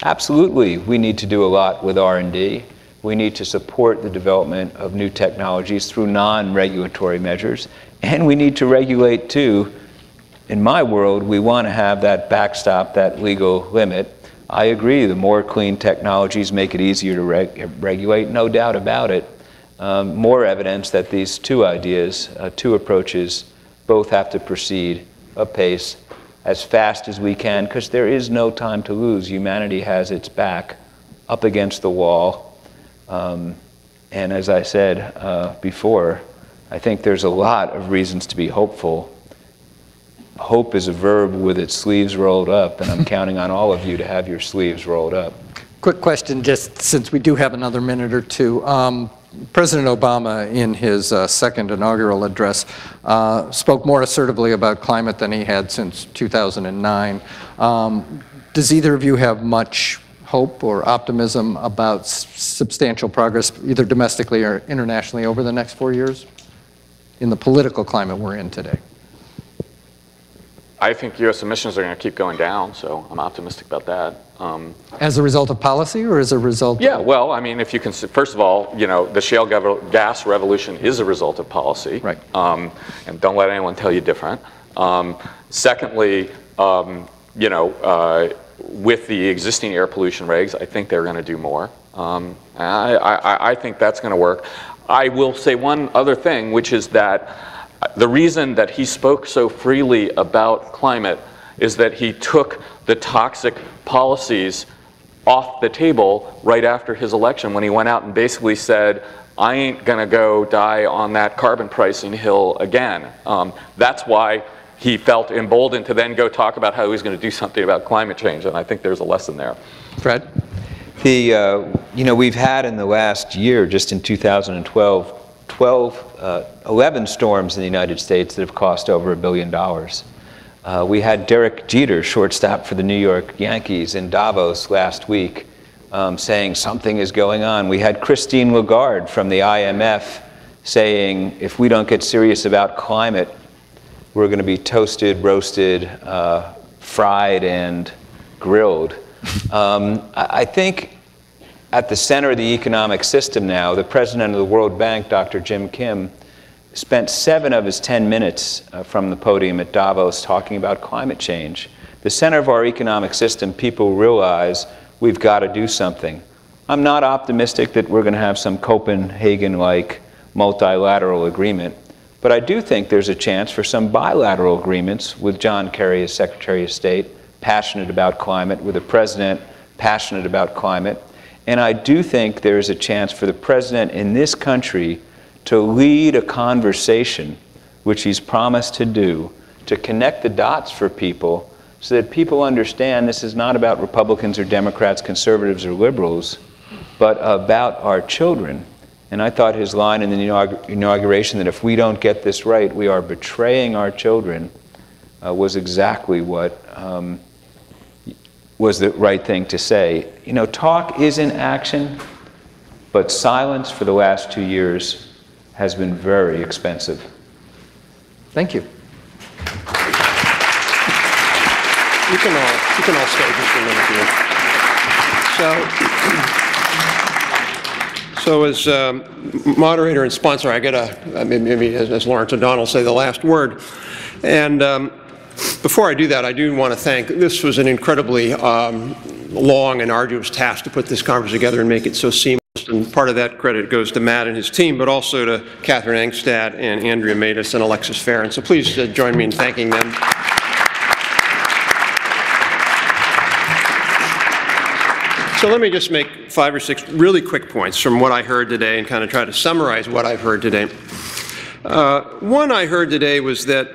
Absolutely, we need to do a lot with R&D. We need to support the development of new technologies through non-regulatory measures, and we need to regulate too in my world, we want to have that backstop, that legal limit. I agree, the more clean technologies make it easier to reg- regulate, no doubt about it. Um, more evidence that these two ideas, uh, two approaches, both have to proceed apace as fast as we can because there is no time to lose. Humanity has its back up against the wall. Um, and as I said uh, before, I think there's a lot of reasons to be hopeful hope is a verb with its sleeves rolled up, and I'm counting on all of you to have your sleeves rolled up. Quick question, just since we do have another minute or two. Um, President Obama, in his uh, second inaugural address, uh, spoke more assertively about climate than he had since 2009. Um, does either of you have much hope or optimism about substantial progress, either domestically or internationally, over the next four years in the political climate we're in today? I think U.S. emissions are going to keep going down, so I'm optimistic about that. Um, as a result of policy, or as a result? Yeah, well, I mean, if you can, first of all, you know, the shale gas revolution is a result of policy, right? Um, and don't let anyone tell you different. Um, secondly, um, you know, uh, with the existing air pollution regs, I think they're going to do more. Um, I, I, I think that's going to work. I will say one other thing, which is that the reason that he spoke so freely about climate is that he took the toxic policies off the table right after his election when he went out and basically said, I ain't going to go die on that carbon pricing hill again. Um, that's why he felt emboldened to then go talk about how he was going to do something about climate change, and I think there's a lesson there. Fred? The, uh, you know, we've had in the last year, just in 2012, 12, uh, 11 storms in the United States that have cost over a billion dollars. Uh, we had Derek Jeter, shortstop for the New York Yankees, in Davos last week, um, saying something is going on. We had Christine Lagarde from the IMF saying if we don't get serious about climate, we're going to be toasted, roasted, uh, fried, and grilled. Um, I think at the center of the economic system now, the president of the World Bank, Dr. Jim Kim, spent seven of his 10 minutes uh, from the podium at Davos talking about climate change. The center of our economic system, people realize we've got to do something. I'm not optimistic that we're going to have some Copenhagen like multilateral agreement, But I do think there's a chance for some bilateral agreements with John Kerry as Secretary of State, passionate about climate, with the President passionate about climate. And I do think there's a chance for the President in this country to lead a conversation, which he's promised to do, to connect the dots for people so that people understand this is not about Republicans or Democrats, conservatives or liberals, but about our children. And I thought his line in the inauguration that if we don't get this right, we are betraying our children uh, was exactly what um, was the right thing to say. You know, talk is in action, but silence for the last two years has been very expensive. Thank you. You can all, you can all stay just for a minute here. So, so as um, moderator and sponsor, I get a, maybe as, as Lawrence O'Donnell say the last word. And um, before I do that, I do want to thank, this was an incredibly um, long and arduous task to put this conference together and make it so seamless. And part of that credit goes to Matt and his team, but also to Catherine Engstad and Andrea Matus and Alexis Farron. So please uh, join me in thanking them. So let me just make five or six really quick points from what I heard today and kind of try to summarize what I've heard today. Uh, one I heard today was that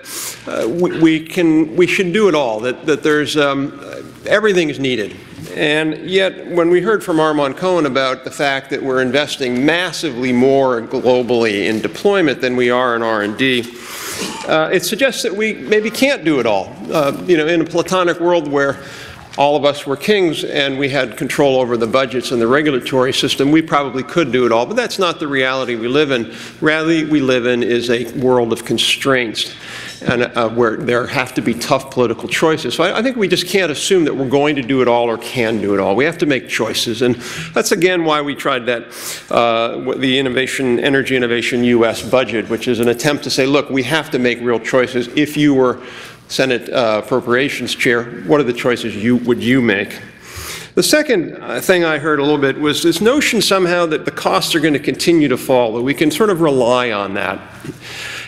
uh, we, we, can we should do it all. That that there's um, everything is needed, and yet when we heard from Armond Cohen about the fact that we're investing massively more globally in deployment than we are in R&D, uh, it suggests that we maybe can't do it all. Uh, you know, in a platonic world where all of us were kings and we had control over the budgets and the regulatory system, we probably could do it all. But that's not the reality we live in. Reality we live in is a world of constraints and uh, where there have to be tough political choices. So I, I, think we just can't assume that we're going to do it all or can do it all. We have to make choices, and that's again why we tried that uh, the Innovation Energy Innovation U.S. budget, which is an attempt to say, look, we have to make real choices. If you were Senate uh, Appropriations Chair, what are the choices you, would you make? The second uh, thing I heard a little bit was this notion somehow that the costs are going to continue to fall, that we can sort of rely on that.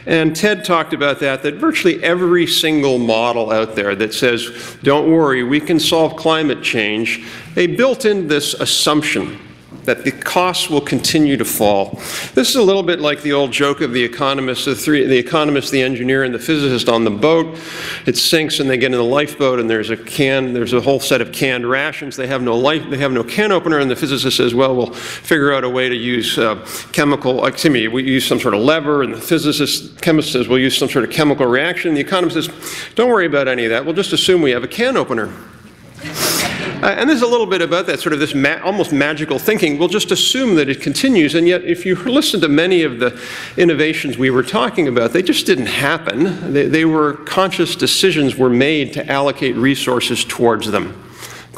And Ted talked about that, that virtually every single model out there that says, don't worry, we can solve climate change, they built in this assumption that the costs will continue to fall. This is a little bit like the old joke of the economist, the, three, the economist, the engineer, and the physicist on the boat. It sinks and they get in the lifeboat and there's a can, there's a whole set of canned rations. They have no life, they have no can opener, and the physicist says, well, we'll figure out a way to use uh, chemical, excuse me, we use some sort of lever, and the physicist, chemist says, we'll use some sort of chemical reaction. The economist says, don't worry about any of that. We'll just assume we have a can opener. Uh, and there's a little bit about that, sort of this ma almost magical thinking. We'll just assume that it continues, and yet if you listen to many of the innovations we were talking about, they just didn't happen. They, they were conscious decisions were made to allocate resources towards them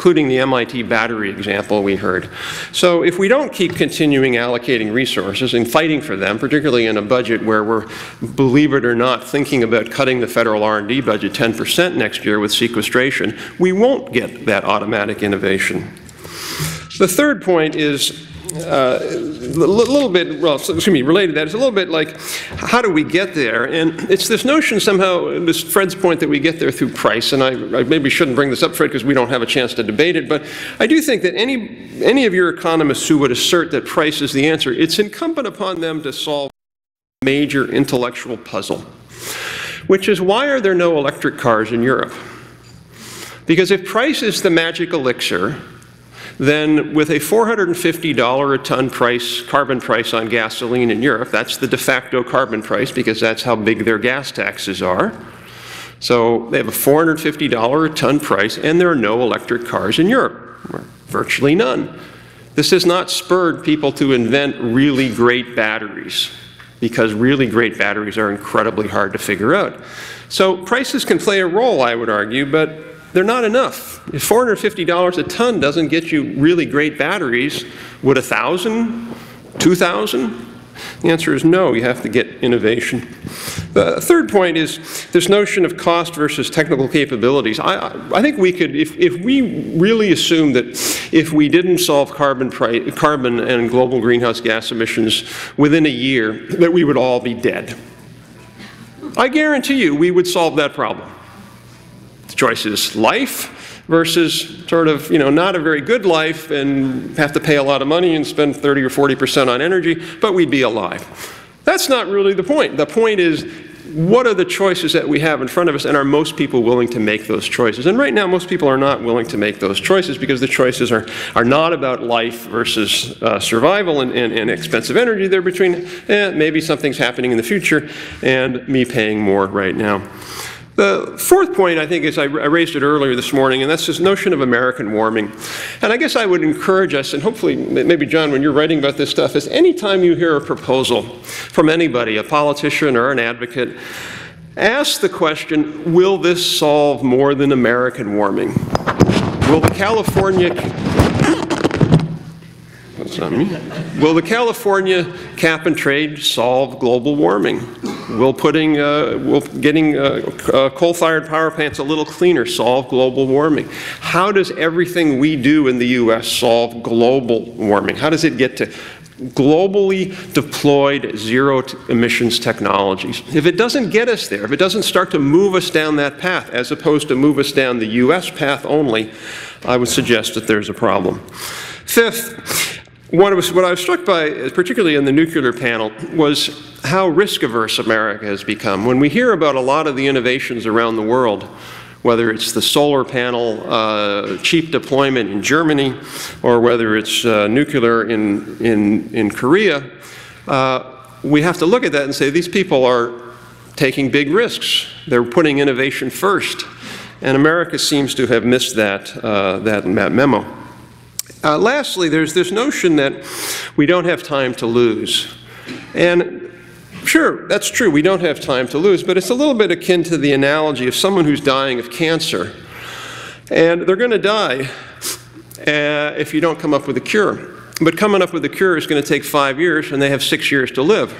including the MIT battery example we heard. So if we don't keep continuing allocating resources and fighting for them, particularly in a budget where we're, believe it or not, thinking about cutting the federal R&D budget 10% next year with sequestration, we won't get that automatic innovation. The third point is uh, a little bit, well, excuse me, related to that, it's a little bit like, how do we get there? And it's this notion somehow, this Fred's point that we get there through price, and I, I maybe shouldn't bring this up, Fred, because we don't have a chance to debate it, but I do think that any, any of your economists who would assert that price is the answer, it's incumbent upon them to solve a major intellectual puzzle, which is why are there no electric cars in Europe? Because if price is the magic elixir, then with a $450 a ton price, carbon price on gasoline in Europe, that's the de facto carbon price because that's how big their gas taxes are. So they have a $450 a ton price and there are no electric cars in Europe, virtually none. This has not spurred people to invent really great batteries because really great batteries are incredibly hard to figure out. So prices can play a role, I would argue, but they're not enough. If $450 a ton doesn't get you really great batteries, would a thousand, two thousand? The answer is no, you have to get innovation. The third point is this notion of cost versus technical capabilities. I, I think we could, if, if we really assume that if we didn't solve carbon, carbon and global greenhouse gas emissions within a year, that we would all be dead. I guarantee you we would solve that problem. Is life versus sort of, you know, not a very good life and have to pay a lot of money and spend 30 or 40% on energy, but we'd be alive. That's not really the point. The point is, what are the choices that we have in front of us, and are most people willing to make those choices? And right now, most people are not willing to make those choices because the choices are, are not about life versus uh, survival and, and, and, expensive energy. They're between eh, maybe something's happening in the future and me paying more right now. The fourth point, I think, is I, raised it earlier this morning, and that's this notion of American warming. And I guess I would encourage us, and hopefully, maybe John, when you're writing about this stuff, is anytime you hear a proposal from anybody, a politician or an advocate, ask the question will this solve more than American warming? Will the California Will the California cap and trade solve global warming? Will putting, uh, will getting uh, uh, coal-fired power plants a little cleaner solve global warming? How does everything we do in the U.S. solve global warming? How does it get to globally deployed zero emissions technologies. If it doesn't get us there, if it doesn't start to move us down that path, as opposed to move us down the U.S. path only, I would suggest that there's a problem. Fifth, what was, what I was struck by, particularly in the nuclear panel, was how risk averse America has become. When we hear about a lot of the innovations around the world, whether it's the solar panel uh, cheap deployment in Germany or whether it's uh, nuclear in, in, in Korea, uh, we have to look at that and say these people are taking big risks. They're putting innovation first. And America seems to have missed that, uh, that, that memo. Uh, lastly, there's this notion that we don't have time to lose. And sure, that's true, we don't have time to lose, but it's a little bit akin to the analogy of someone who's dying of cancer. And they're going to die uh, if you don't come up with a cure. But coming up with a cure is going to take five years, and they have six years to live.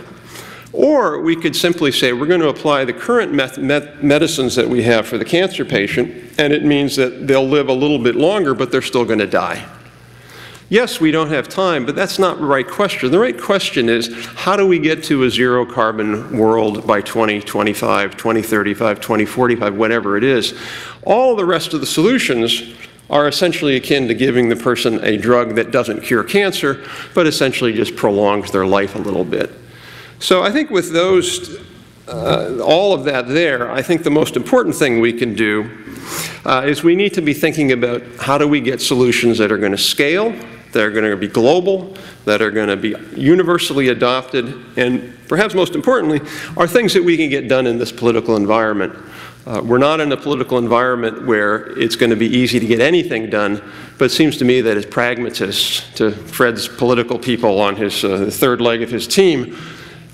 Or we could simply say we're going to apply the current medicines that we have for the cancer patient, and it means that they'll live a little bit longer, but they're still going to die. Yes, we don't have time, but that's not the right question. The right question is how do we get to a zero carbon world by 2025, 2035, 2045, whatever it is? All the rest of the solutions are essentially akin to giving the person a drug that doesn't cure cancer, but essentially just prolongs their life a little bit. So I think with those, uh, all of that there, I think the most important thing we can do uh, is we need to be thinking about how do we get solutions that are going to scale, that are going to be global, that are going to be universally adopted, and perhaps most importantly, are things that we can get done in this political environment. Uh, we're not in a political environment where it's going to be easy to get anything done, but it seems to me that as pragmatists, to Fred's political people on his uh, third leg of his team,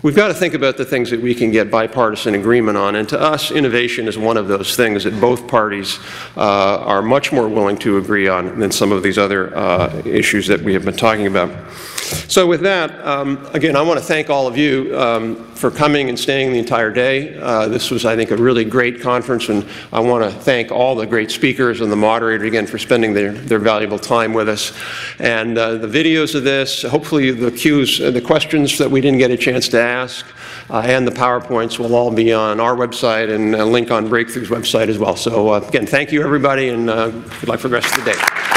We've got to think about the things that we can get bipartisan agreement on, and to us, innovation is one of those things that both parties uh, are much more willing to agree on than some of these other uh, issues that we have been talking about. So with that, um, again, I want to thank all of you um, for coming and staying the entire day. Uh, this was, I think, a really great conference, and I want to thank all the great speakers and the moderator again for spending their, their valuable time with us. And uh, the videos of this, hopefully the cues, uh, the questions that we didn't get a chance to ask, uh, and the PowerPoints will all be on our website and a link on Breakthrough's website as well. So uh, again, thank you everybody, and uh, good luck for the rest of the day.